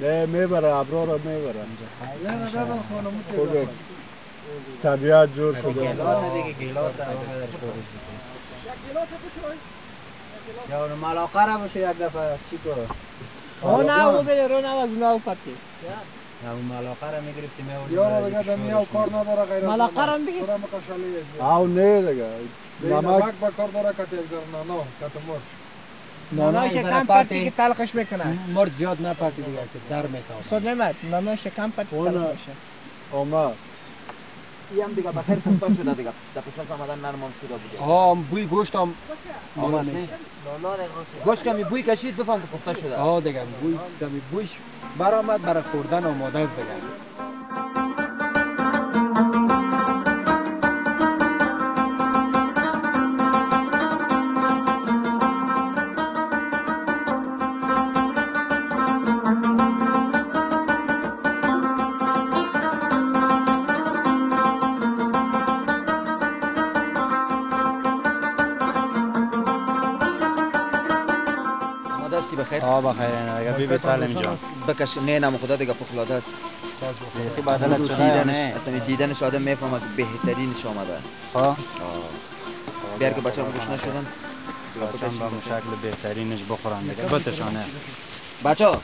نه می‌بره ابرار رو می‌بره نه نه نه خانم خوبه طبیعت جور شده گلاس دیگه گلاس درش خودش بکن. یا اون ملاقه را باشه یک دفعه چی کنه او نه او بده رو نه از اون پتی یا اون ملاقه را می‌گرفتی یا ما دیگه دمی او کار نداره غیر ملاقه کشالی است او نه دیگه نمک با کار داره که یک ذره نانو کت مرچ ناناش کم. پتی که تلخش می‌کنه. مرد زیاد نپرتی دیگه که در می‌کنه استاد نمید ناناش کم اون- تلخ میشه آمد. این هم دیگه بخیر پخته شده دیگه. در پشت آمدن نرم هم شده بوده. آه بوی گوشت هم آمد. نه گوش کمی بوی کشید بفهم که پخته شده. آه دیگه بوی دمی بویش برآمد برای خوردن آماده است دیگه. بخیر نه دیگه بی بی سلیم جان. بکش. نه نام خدا دیگه فوق است. بیخی بدلت شده. دیدنش نه اصلا دیدنش آدم می‌فهمه که بهترینش آمده. خب. بیار که بچه گوش نشدن. بچه‌م به اون شکل بهترینش بخورن دیگه. بتشانه. بچه ها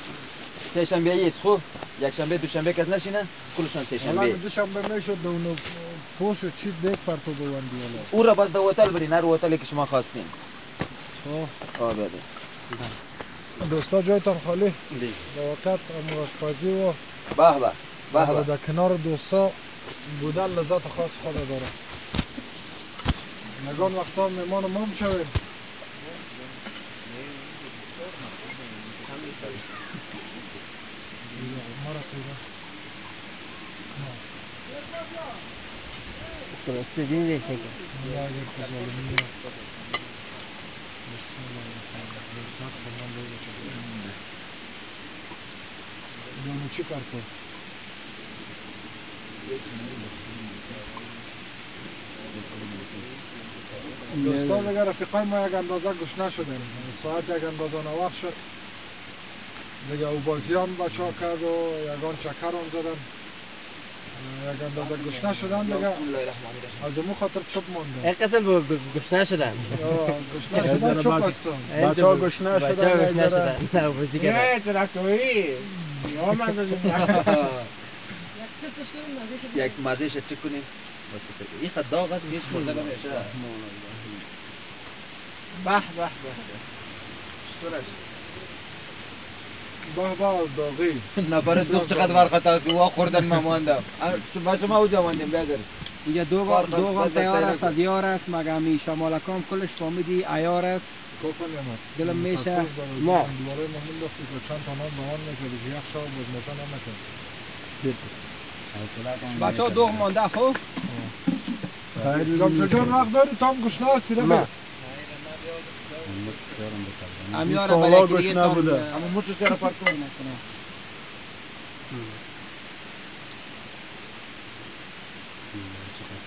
سه شنبه ایست خوب؟ یک شنبه دو شنبه کس نشینه؟ کلشان سه حالا شنبه دوشنبه می‌شد اونو پوش و چی دیگ پرتو بوندی حالا او را باز به هتل برین هر هتلی که شما خواستین. آه بده دوستا جایتان خالی. در وقت امو آشپزی و به به به به. در کنار دوستا بودن لذت خاص خود داره. نگان وقتا میمان ما هم شویم دونو چی کار تو دوستان دیگه رفیقای ما یک اندازه گشنه شدن ساعت یک اندازه نوخت شد. دیگه او بازیان بچه ها کرد و یگان چکر هم زدن. یک اندازه گشنه شدن دیگه از امو خاطر چوب مانده این قسم به گشنه شدن گشنه شدن چوب هستن. بچه ها گشنه بچه شدن ها یک گشنه. شدن نه بازی کردن نه. ترکتویی یا من یک مزهش چک کنیم. بس کسی این خد داغ است هیچ خورده نمیشه. به به به چطورش به به داغی نفر دو چقدر فرقت است؟ که وا خوردن ما ماندم. با شما اوجا ماندیم بیادر. اینجا دو فرق دو فرق تیار است از یار است مگه می شمال کام کلش فامیدی ایار است؟ دلم میشه. ما. دوباره مهم داشتی که چند تا نام دوان می‌کردی که یک شب باز موتن هم نکرد بچه ها دو مانده خب؟ جمشد جان وقت داری تا هم گشنه هستی نه. رفت امیار سالا برای که گشنه دیگه بوده. تام- اما موچو سر پارک کنیم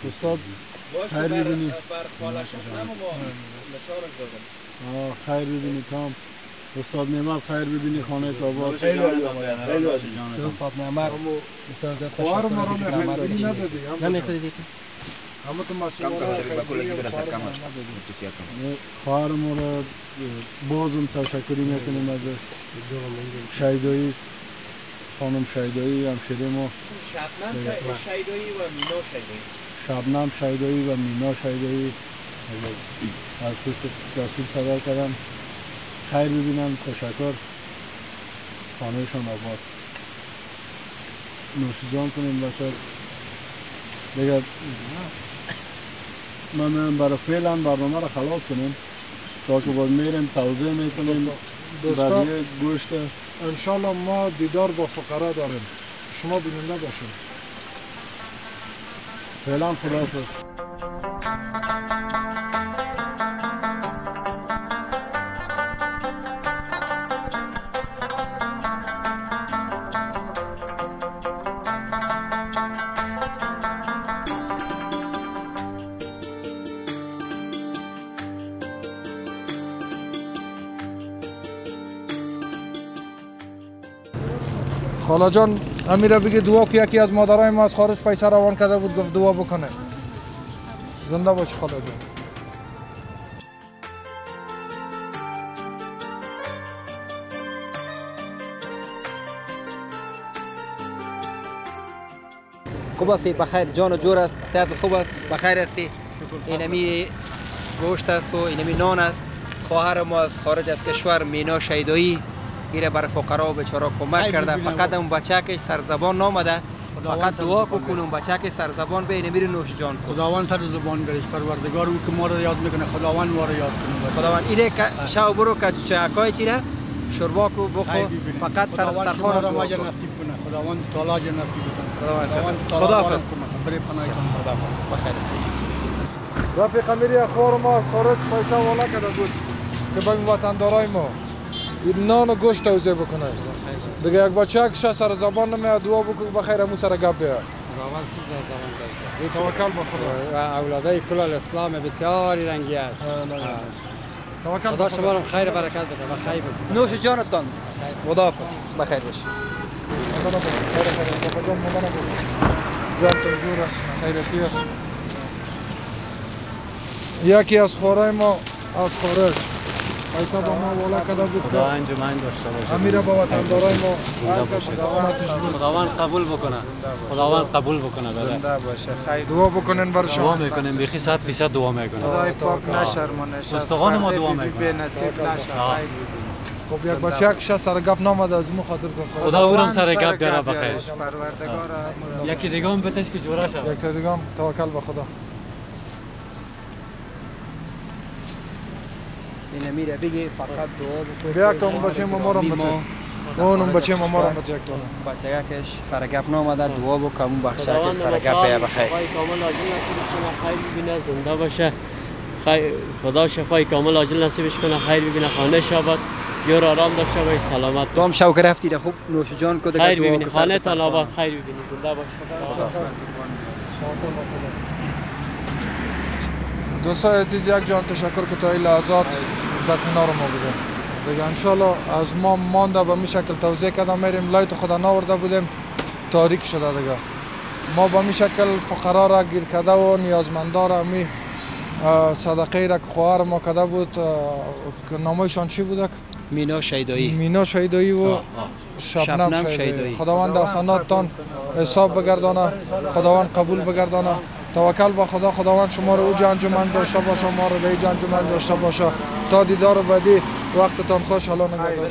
استاد خیر ببینی آه، خیر ببینی کام استاد نعمت خیر ببینی خانه آباد فاطمه عمر خواهر ما رو خیلی ندادی هم نمی‌خوری دیگه همه تو کم مسئولان کم شده با کلگی خیلی برسه خواهر کم ما است ندادی. خصوصیات کم است خواهر ما را بازم تشکری می‌کنیم ازش شیدایی خانم شیدایی همشیره ما شبنم شیدایی و مینا شیدایی شبنم شیدایی و مینا شیدایی از پشت رسول صدا کردن خیر ببینن تشکر خانهشان آباد نوشیجان کنیم بچه دیگه من میرم برای فعلا برنامه را خلاص کنیم. تا که باز میریم توضیح می‌کنیم. دوستا گوشت. انشالله ما دیدار با فقرا داریم. شما بیننده باشید فعلا خداحافظ خالا جان امیره بگی دعا که یکی از مادرای ما از خارج پیسه روان کرده بود گفت دعا بکنه. زنده باش خالا جان. خوب هستی؟ بخیر. جان و جور است. صحت خوب است؟ بخیر هستی؟ اینمی گوشت است و اینمی نان است. خواهر ما از خارج از کشور مینا شیدایی. ایره بر فقرا و بیچارا کمک کرده. فقط اون بچه که سرزبان نامده فقط دعا کن اون بچه که سرزبان به اینمی رو نوش جان کن. خداوند سر زبان گرش پروردگار او که ما رو یاد می‌کنه. خداوند ما رو یاد کنه. خداوند اینه که شاو برو که چکای تیره شوربا کو بخو. فقط سر سرخان مجر کن. نصیب کنه. خداوند تعالی نصیب کنه خدا کنه. بری پناهتان بخیر رفیق امیری اخبار ما از خارج پیسه والا کرده بود. که به این وطندارای ما. نان و گوشت توزیع بکنه دیگه یک بچه که سر زبان نمیاد دعا بکنه بخیر امو سر گپ بیاد توکل به خدا و اولادای کل الاسلام بسیاری رنگی است توکل خدا شما خدا رو خیر برکت بده و خیر بده نوش جانتان خداحافظ بخیر باشی خدا نبود. خیر خیر بابا جان ماما نبود. جانتون جور است خیرتی است یکی از خورای ما از خارج ایتا با ما والا کرده بود خدا انجمن داشته باشه امیره با وطندارای ما زنده باشه خداوند قبول بکنه خداوند قبول بکنه داده دعا بکنین برای دعا شما می‌کنیم بیخی صد فیصد دعا می‌کنیم خدای پاک نشرمانش از استخوان ما دعا می‌کنه نصیب نشه. خیر خب یک بچه که شه سر گپ نامده از مو خاطر که خدا او هم سر گپ بیاره بخیر یکی دیگه هم بتش که جوره شد یک تا دیگه هم توکل به خدا این میره بگی فقط دعا بکن بیا تا اون بچه ما رو بده اون اون بچه ما رو بده یک تا بچه کش سر گپ نامده دعا بکن اون بخشه که خداوند سر گپ بیا بخیر شفای کامل عاجل نصیبش کنه خیر ببینه زنده باشه خیر خدا شفای کامل عاجل نصیبش کنه خیر ببینه خانه شاباد جور آرام داشته باش سلامت تو هم شو رفتی ده خوب نوش جان کو دیگه خیر دعا ببینی خانه آباد خیر ببینی زنده باش دوستای عزیز یک جان تشکر که تا این لحظات در کنار ما بودن دیگه انشالله از ما مانده به می شکل توضیح کردم. میریم لایت خدا ناورده بودیم. تاریک شده دیگه. ما به می شکل فقرا را گیر کرده و نیازمندا را می صدقه را که خواهر ما کرده بود نامایشان چی بوده؟ مینا شیدایی. مینا شیدایی و شبنم شیدایی. خداوند حسناتتان حساب بگردانه. خداوند قبول بگردانه. توکل به خدا خداوند شما رو اوج انجمن داشته باشه ما رو به ایج داشته باشه. تا دیدار بعدی وقتتان خوش حالا نگهدار.